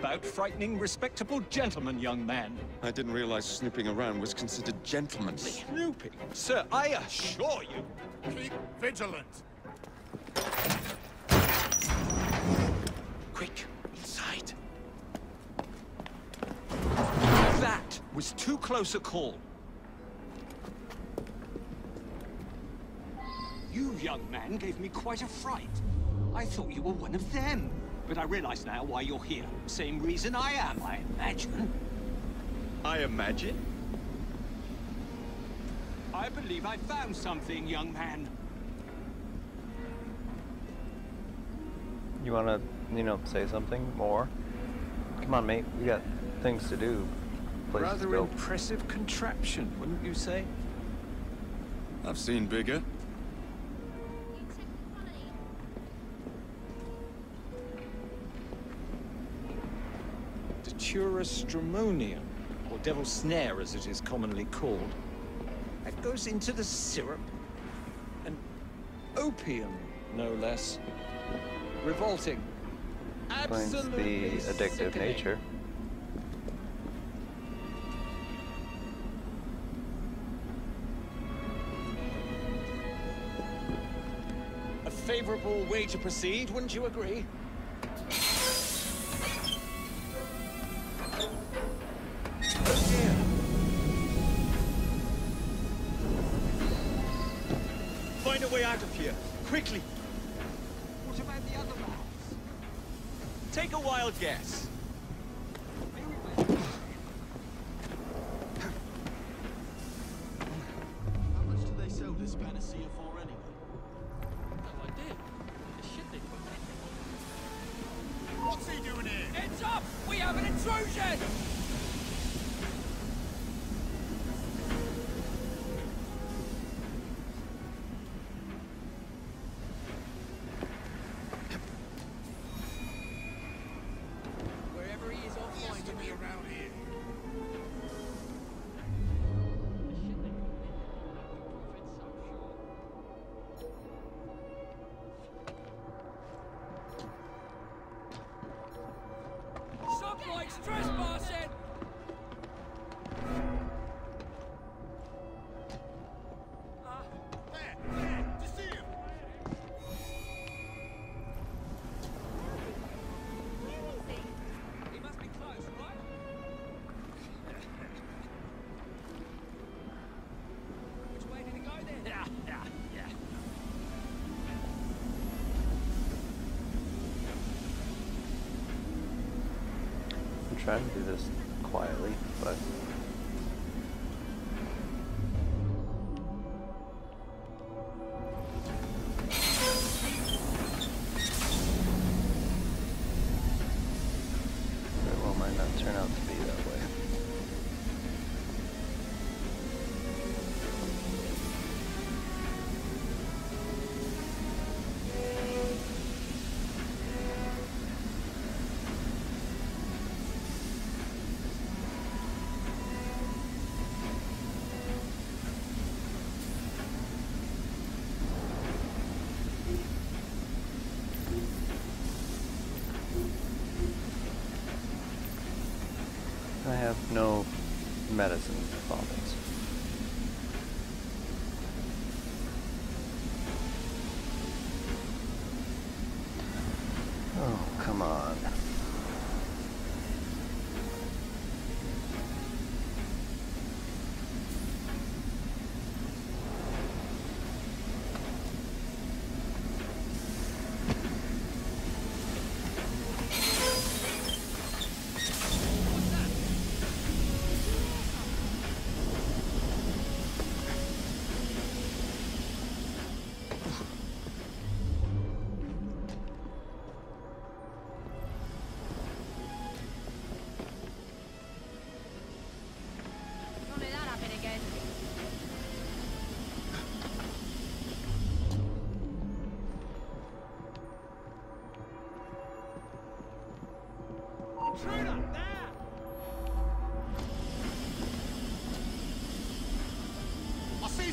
about frightening respectable gentlemen, young man. I didn't realize snooping around was considered gentlemanly. Snooping? Sir, I assure you. Keep vigilant. Quick, inside. That was too close a call. You, young man, gave me quite a fright. I thought you were one of them. But I realize now why you're here. Same reason I am, I imagine. I imagine? I believe I found something, young man. You wanna, you know, say something more? Come on, mate. We got things to do. Places to Rather go. impressive contraption, wouldn't you say? I've seen bigger. Datura stramonium, or devil's snare as it is commonly called. That goes into the syrup. And opium, no less. Revolting. Explains the addictive sickening. nature. A favorable way to proceed, wouldn't you agree? Find a way out of here, quickly. What about the other valves? Take a wild guess. No medicine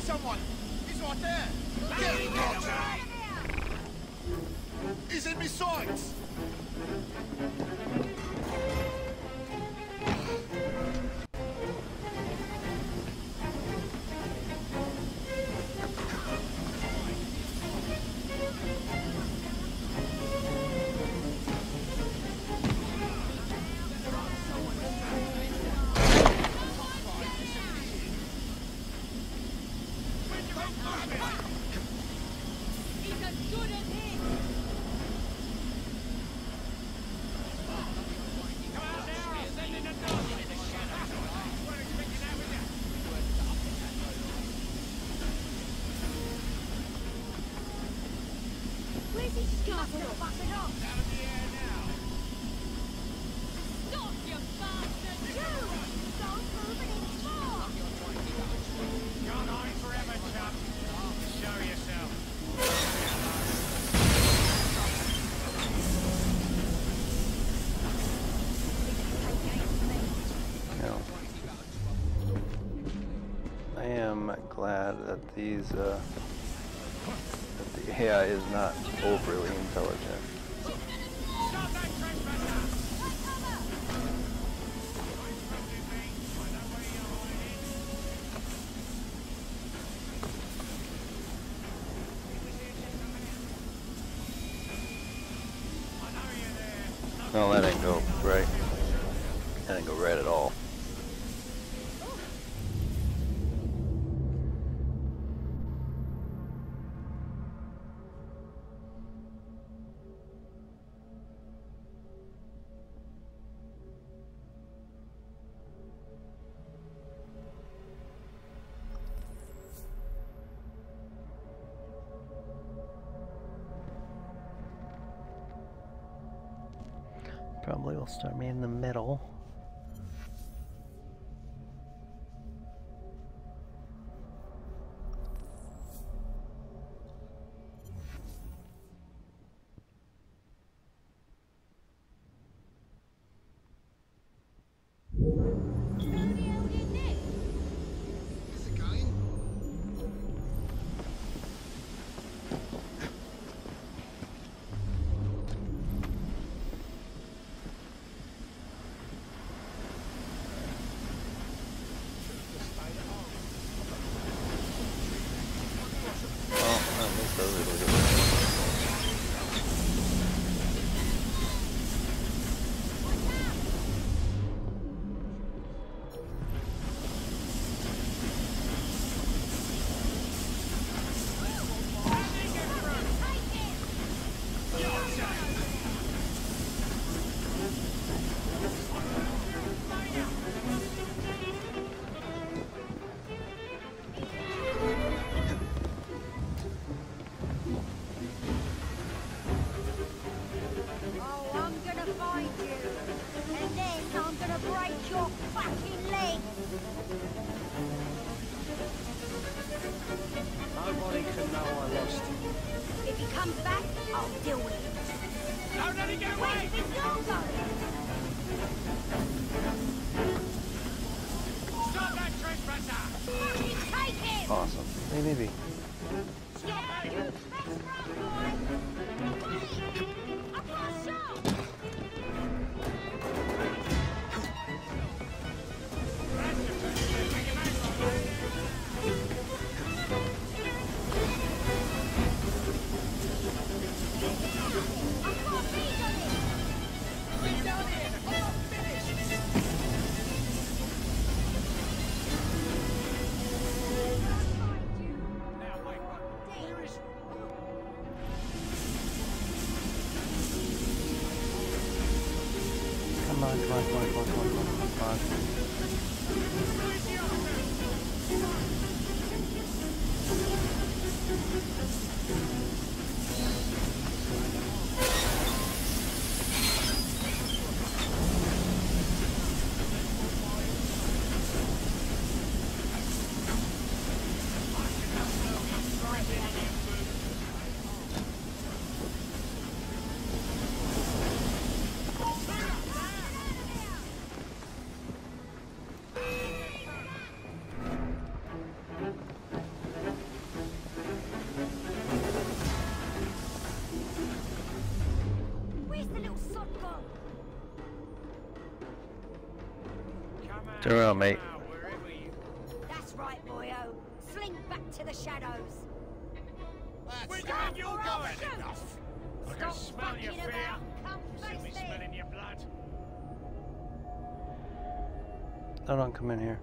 someone. He's right there. Get him, He's in my sights. these, uh, that the AI is not overly intelligent. stormy in the middle. Turn around, mate. That's right, boyo. Slink back to the shadows. Where do you Stop think you're or I'll going? Enough. I can Stop smell your fear. Come See me face me. smelling your blood. No, don't come in here.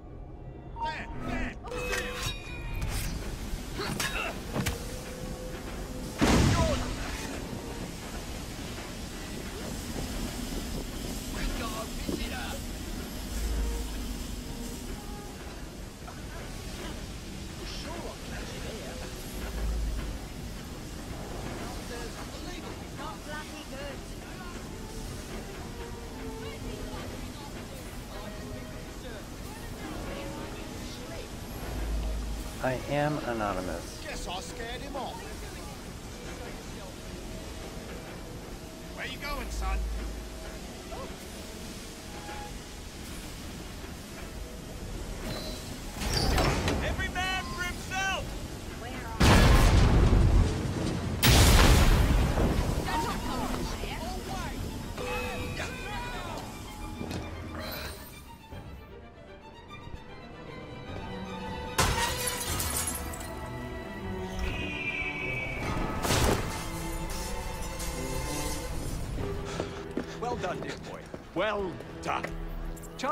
I am anonymous.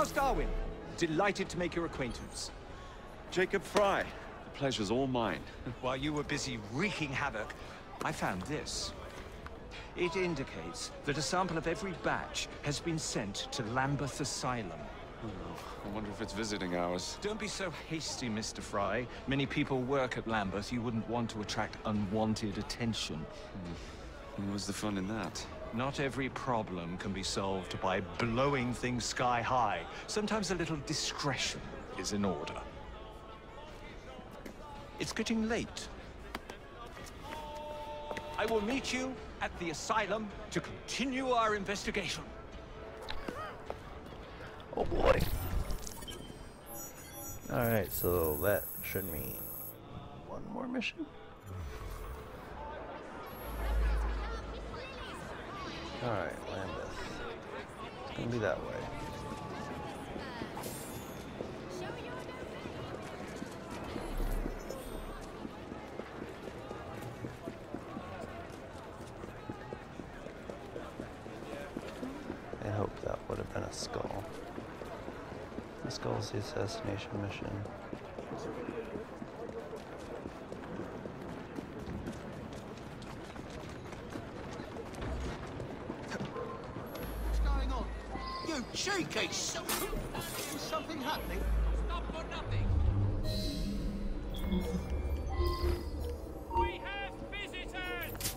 Charles Darwin, delighted to make your acquaintance. Jacob Frye, the pleasure's all mine. While you were busy wreaking havoc, I found this. It indicates that a sample of every batch has been sent to Lambeth Asylum. Oh, I wonder if it's visiting hours. Don't be so hasty, Mr. Frye. Many people work at Lambeth. You wouldn't want to attract unwanted attention. Hmm. And what's the fun in that? Not every problem can be solved by blowing things sky high. Sometimes a little discretion is in order. It's getting late. I will meet you at the asylum to continue our investigation. Oh boy. Alright, so that should mean one more mission? Alright, Lambeth. It's gonna be that way. I hope that would have been a skull. The skull's the assassination mission. What's going on? You cheeky son! Is something happening? Stop for nothing. We have visitors!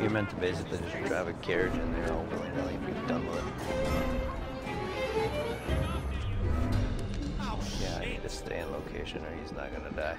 You're meant to basically just drive a carriage in there all willy-nilly and be done with it. Yeah, I need to stay in location or he's not gonna die.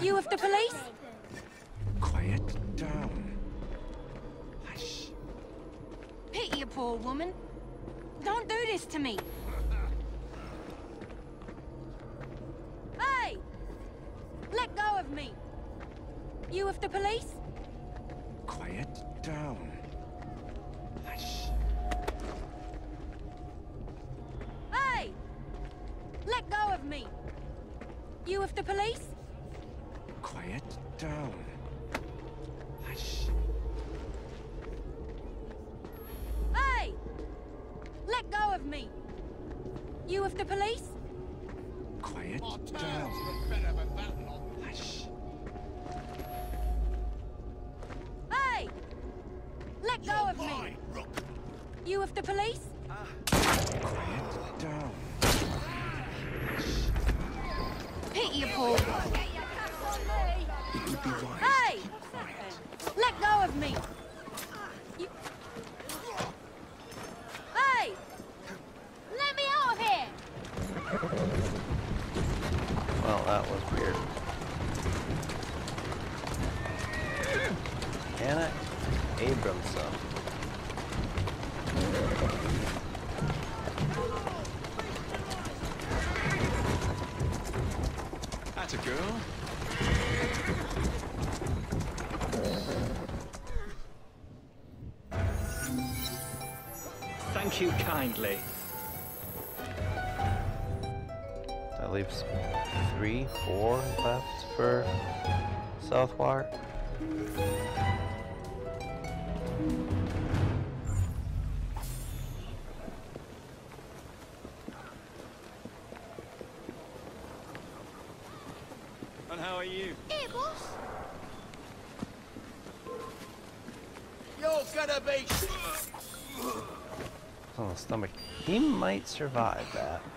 You of the police? Thank you kindly. That leaves three, four left for Southwark. might survive that.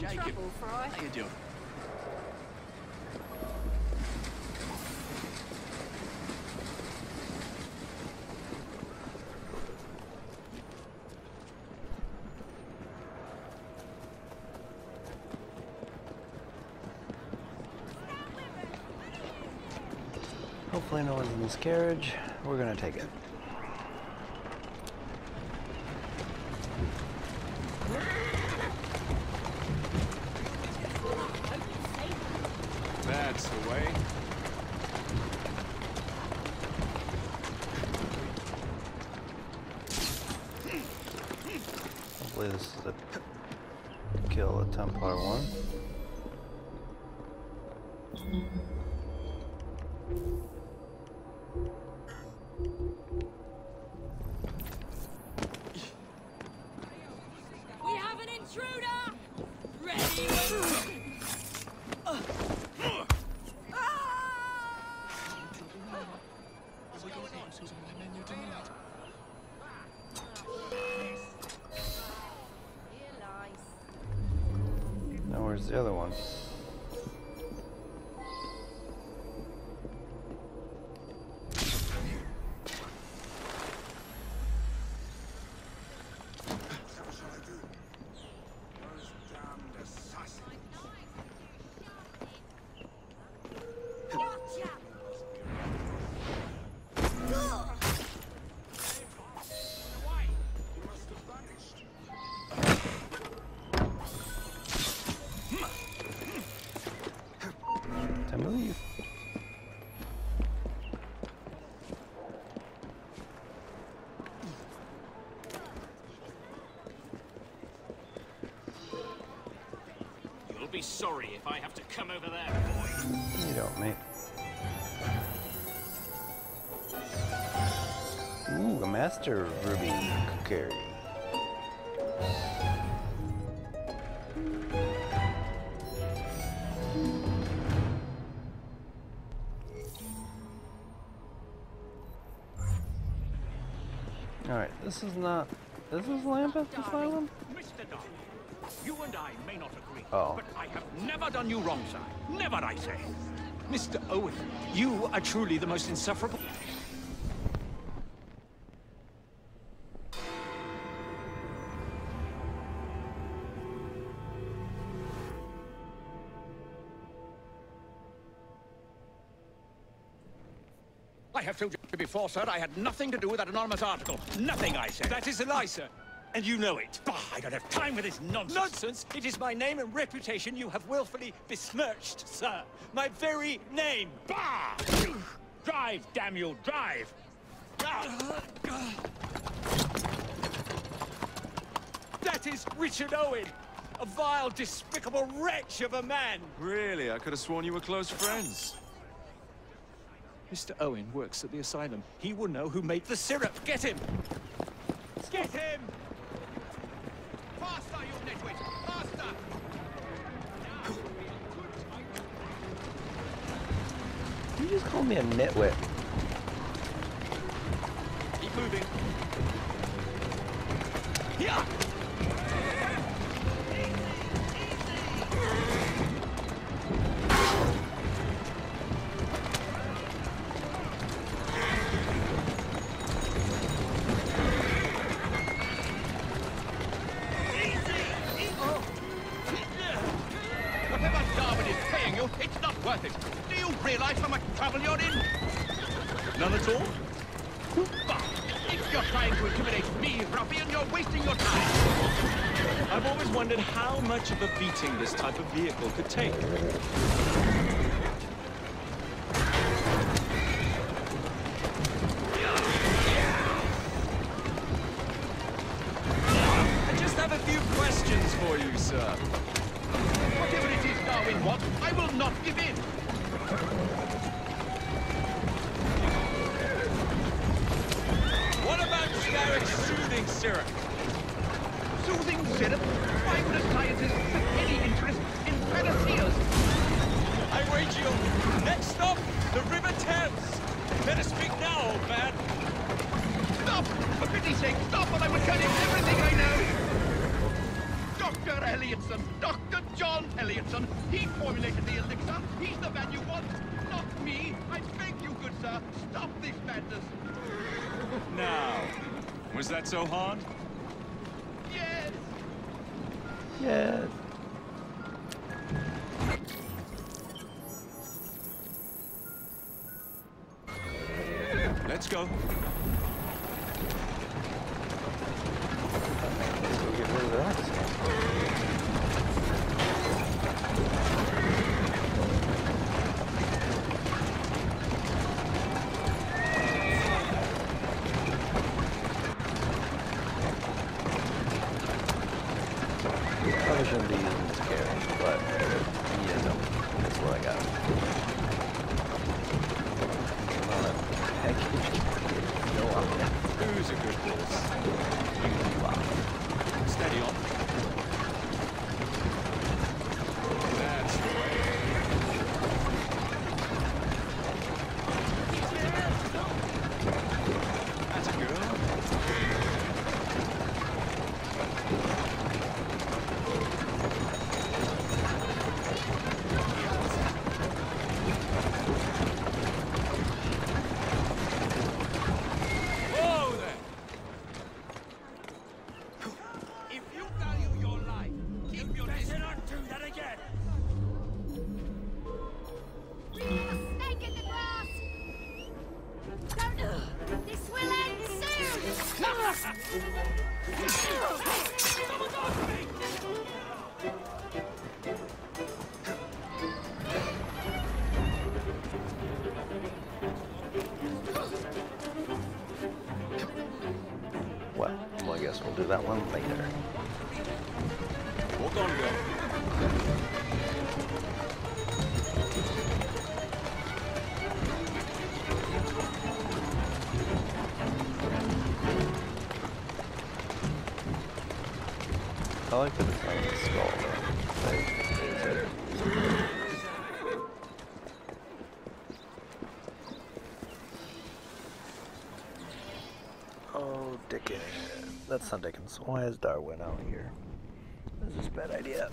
Jacob. trouble, Frye? How you doing? Hopefully no one's in this carriage. We're gonna take it. Sorry if I have to come over there, boy. You don't, mate. Ooh, a master ruby carry. Alright, this is not. This is Lambeth Asylum? Mr. Darwin, you and I may not agree, Oh. but I have never done you wrong, sir. Never, I say. Mr. Owen, you are truly the most insufferable... I have told you before, sir, I had nothing to do with that anonymous article. Nothing, I say. That is a lie, sir. And you know it. Bah, I don't have time for this nonsense. Nonsense! It is my name and reputation you have willfully besmirched, sir. My very name. Bah! Drive, damn you, drive! That is Richard Owen, a vile, despicable wretch of a man. Really? I could have sworn you were close friends. Mr. Owen works at the asylum. He will know who made the syrup. Get him! Get him! You! Just called me a nitwit. Keep moving. Yeah! So hard? End Well, That's not Dickens. Why is Darwin out here? This is a bad idea.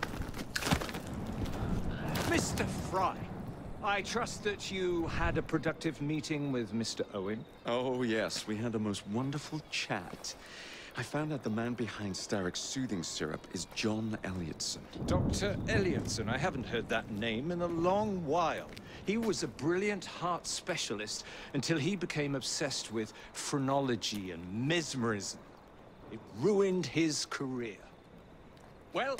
Mr. Frye, I trust that you had a productive meeting with Mr. Owen. Oh, yes, we had a most wonderful chat. I found out the man behind Starrick's soothing syrup is John Elliotson. Dr. Elliotson, I haven't heard that name in a long while. He was a brilliant heart specialist until he became obsessed with phrenology and mesmerism. It ruined his career. Well,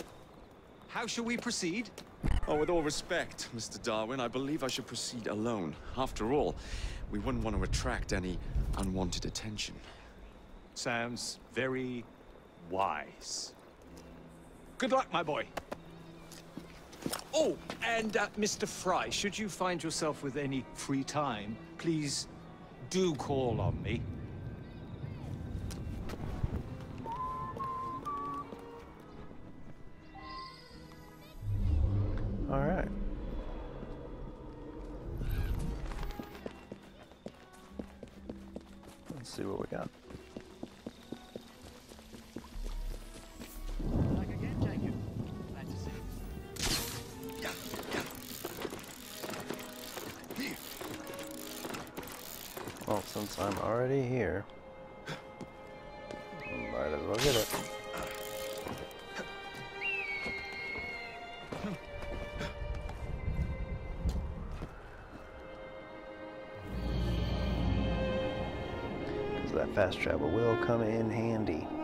how shall we proceed? Oh, with all respect, Mr. Darwin, I believe I should proceed alone. After all, we wouldn't want to attract any unwanted attention. Sounds very wise. Good luck, my boy. Oh, and uh, Mr. Frye, should you find yourself with any free time, please do call on me. All right. Let's see what we got. Back again, Jacob. Glad to see you. Well, since I'm already here, might as well get it. Fast travel will come in handy.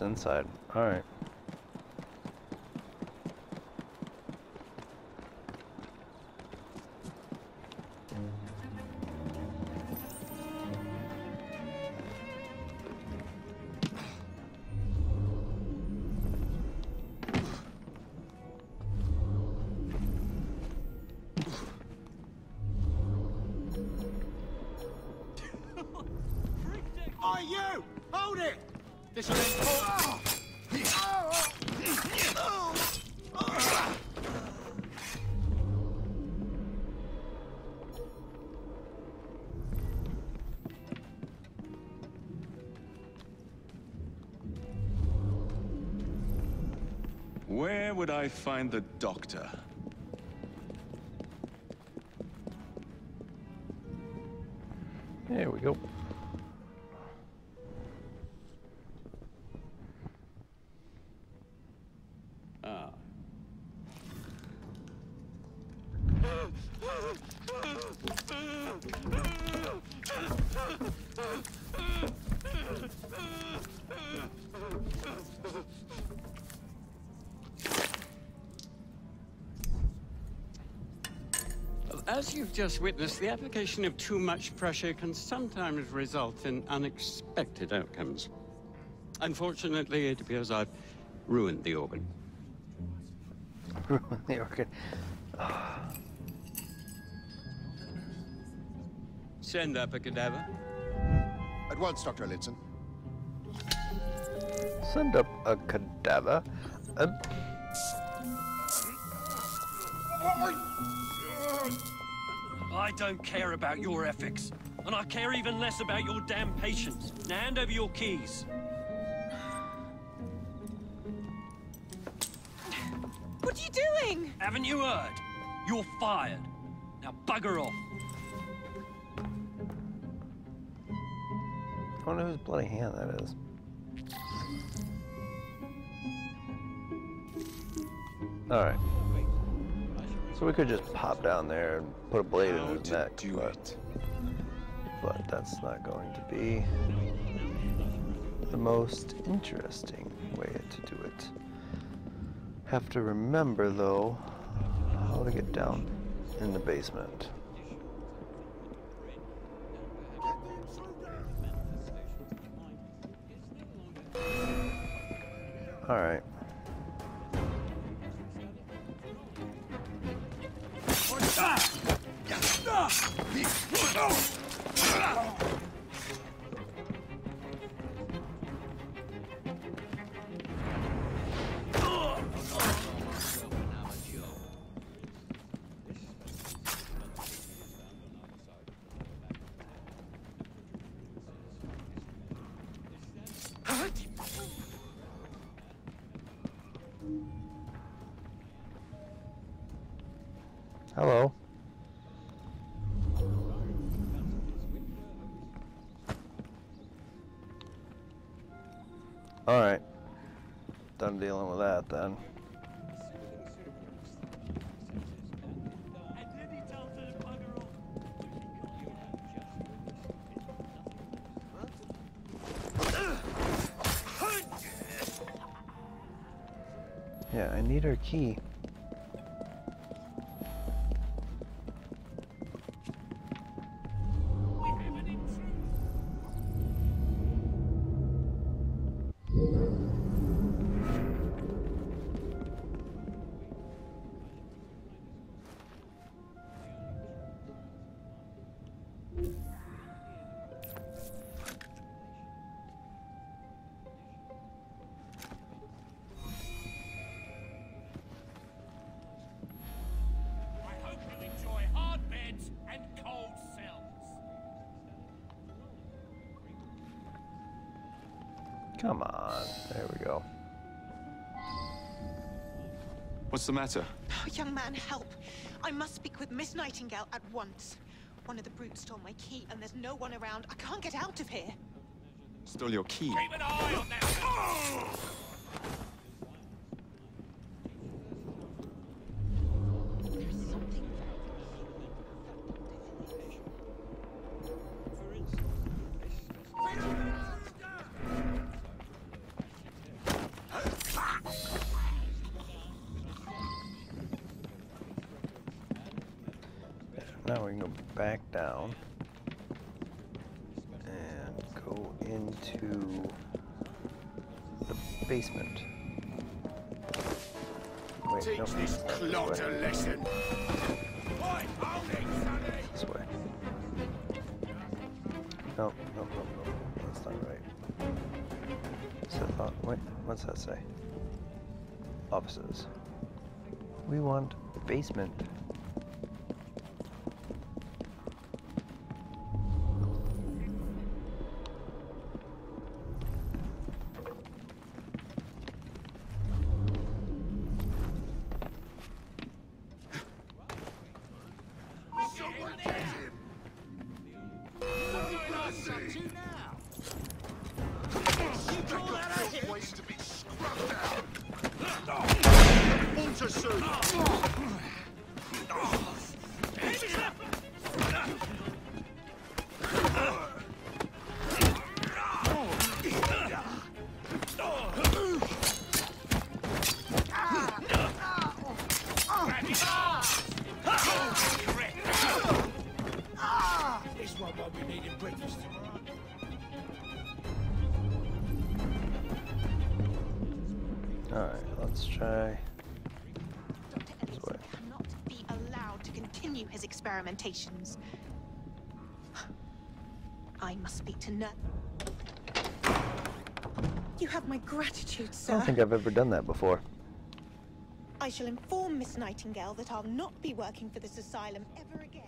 Inside. All Would I find the doctor? There we go. Well, As you've just witnessed, the application of too much pressure can sometimes result in unexpected outcomes. Unfortunately, it appears I've ruined the organ. Ruined the organ. Send up a cadaver. At once, Dr. Elliotson. Send up a cadaver. Um, I don't care about your ethics. And I care even less about your damn patients. Now hand over your keys. What are you doing? Haven't you heard? You're fired. Now bugger off. I wonder whose bloody hand that is. Alright. So we could just pop down there and put a blade in his neck, but, but that's not going to be the most interesting way to do it. Have to remember, though, how to get down in the basement. Alright. Key. Come on. There we go. What's the matter? Oh, young man, help. I must speak with Miss Nightingale at once. One of the brutes stole my key, and there's no one around. I can't get out of here. Stole your key. Keep an eye on that. now we can go back down and go into the basement. Wait, Teach no, this clot a lesson. This way. No, no, no, no, that's not right. So, oh, wait, what's that say? Offices. We want basement. sir. I don't think I've ever done that before. I shall inform Miss Nightingale that I'll not be working for this asylum ever again.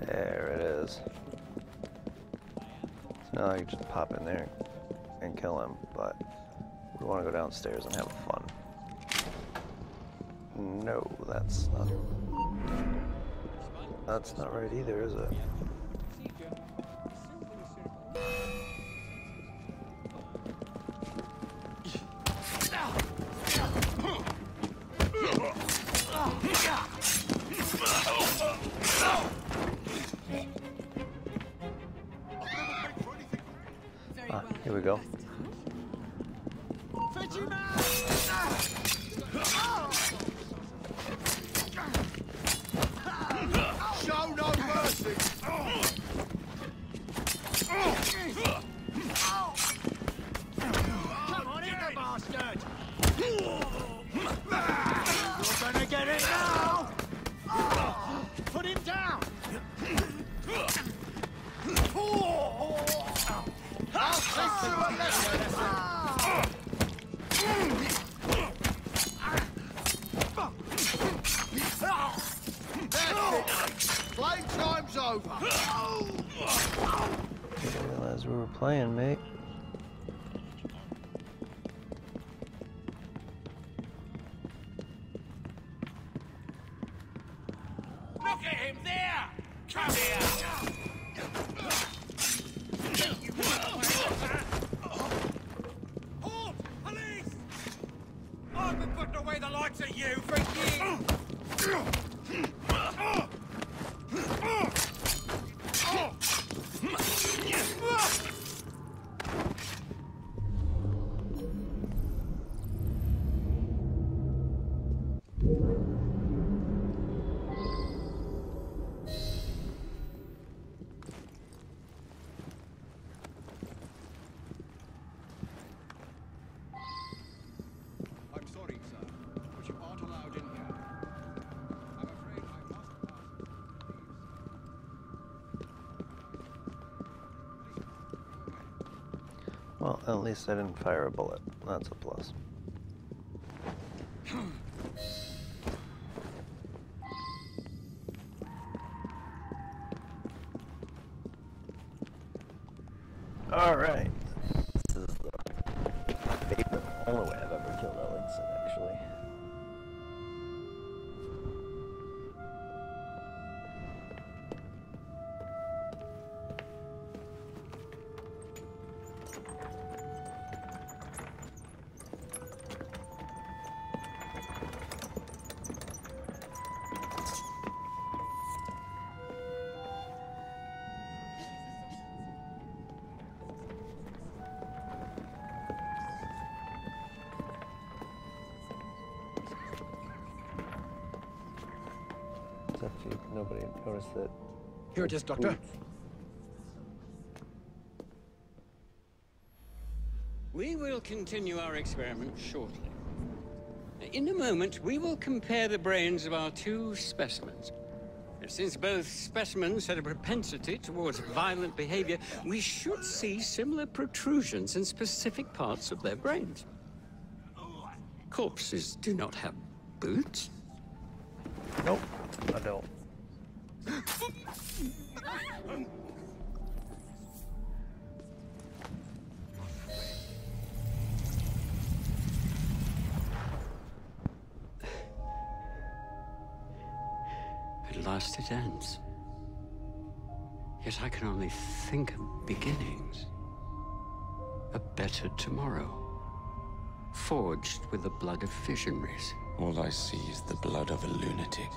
There it is. So now I can just pop in there and kill him, but we want to go downstairs and have fun. No, that's not... That's not right either, is it? Well, at least I didn't fire a bullet. That's a plus. it is, Doctor. We will continue our experiment shortly. In a moment, we will compare the brains of our two specimens. Since both specimens had a propensity towards violent behavior, we should see similar protrusions in specific parts of their brains. Corpses do not have boots. Nope, I don't. Tomorrow. Forged with the blood of visionaries. All I see is the blood of a lunatic.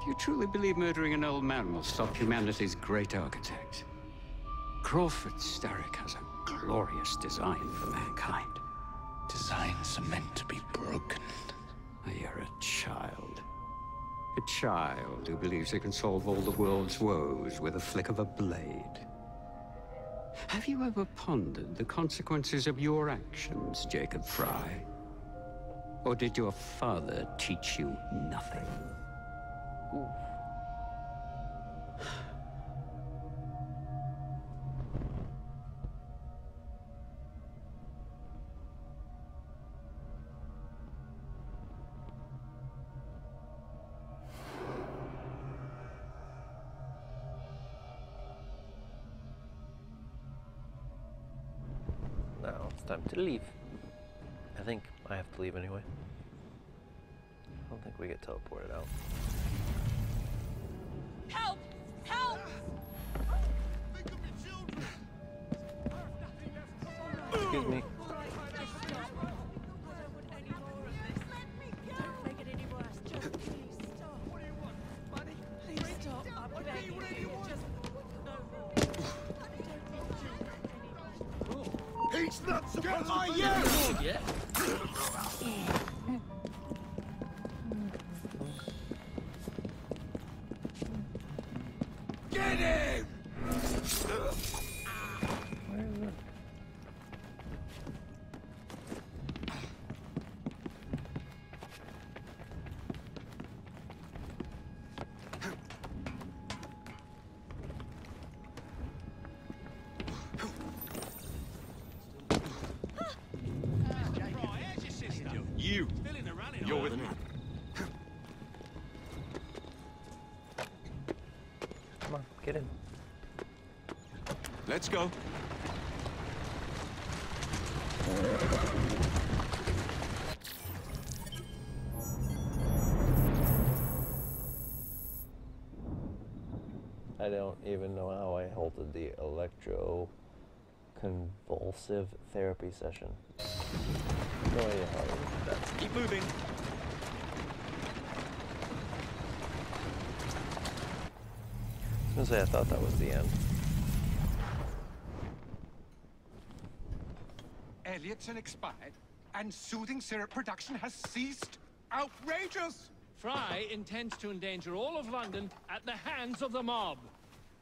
Do you truly believe murdering an old man will stop humanity's great architect? Crawford Starrick has a glorious design for mankind. Designs are meant to be broken. You're a child. A child who believes he can solve all the world's woes with a flick of a blade. Have you ever pondered the consequences of your actions, Jacob Frye? Or did your father teach you nothing? Now Let's go. I don't even know how I halted the electroconvulsive therapy session. No idea how I did that. Keep moving. I was gonna say I thought that was the end. Elliotson expired, and soothing syrup production has ceased. Outrageous! Frye intends to endanger all of London at the hands of the mob.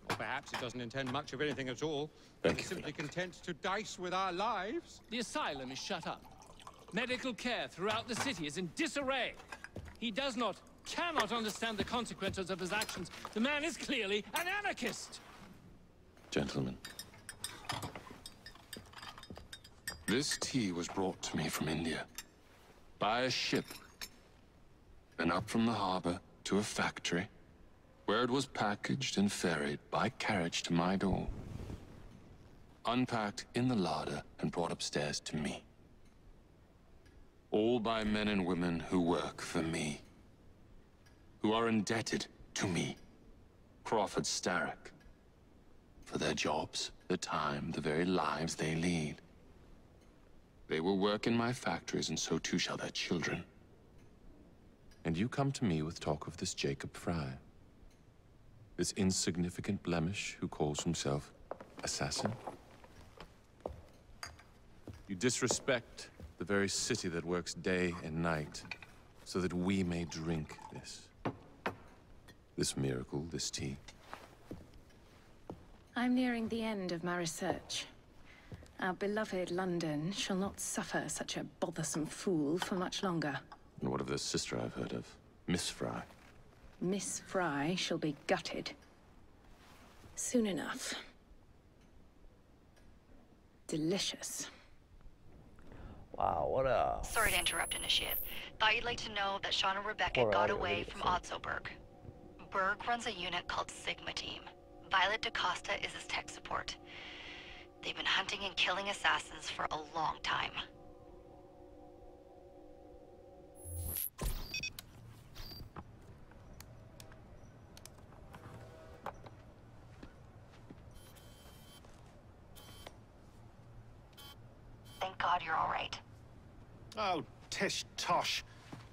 Or perhaps it doesn't intend much of anything at all. Thank It's you simply content to dice with our lives. The asylum is shut up. Medical care throughout the city is in disarray. He does not, cannot understand the consequences of his actions. The man is clearly an anarchist. Gentlemen. This tea was brought to me from India. By a ship. Then up from the harbor to a factory, where it was packaged and ferried by carriage to my door. Unpacked in the larder and brought upstairs to me. All by men and women who work for me. Who are indebted to me, Crawford Starrick. For their jobs, the time, the very lives they lead. They will work in my factories, and so too shall their children. And you come to me with talk of this Jacob Frye. This insignificant blemish who calls himself assassin? You disrespect the very city that works day and night so that we may drink this. This miracle, this tea. I'm nearing the end of my research. Our beloved London shall not suffer such a bothersome fool for much longer. And what of this sister I've heard of? Miss Frye. Miss Frye shall be gutted. Soon enough. Delicious. Wow, what a Sorry to interrupt, Initiate. Thought you'd like to know that Sean and Rebecca Poor got away from upset. Otzoberg. Berg runs a unit called Sigma Team. Violet DaCosta is his tech support. They've been hunting and killing assassins for a long time. Thank God you're all right. Oh, tish tosh.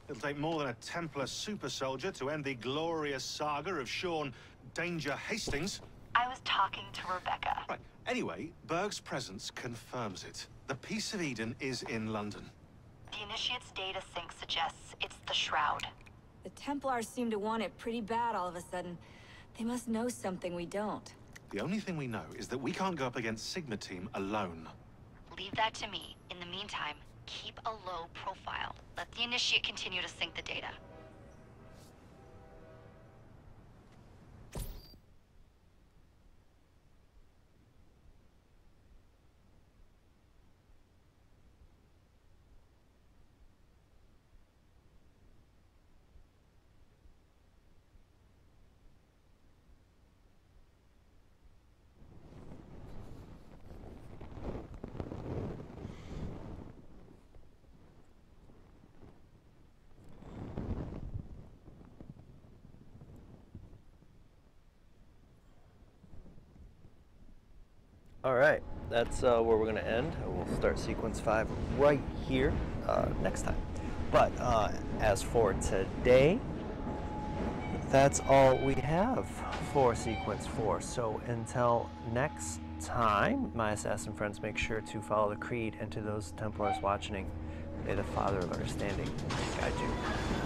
It'll take more than a Templar super soldier to end the glorious saga of Sean Danger Hastings. I was talking to Rebecca. Right. Anyway, Berg's presence confirms it. The Piece of Eden is in London. The Initiate's data sync suggests it's the Shroud. The Templars seem to want it pretty bad all of a sudden. They must know something we don't. The only thing we know is that we can't go up against Sigma Team alone. Leave that to me. In the meantime, keep a low profile. Let the Initiate continue to sync the data. All right, that's uh, where we're going to end. We'll start sequence five right here uh, next time. But uh, as for today, that's all we have for sequence four. So until next time, my assassin friends, make sure to follow the creed and to those Templars watching, may the Father of Understanding guide you.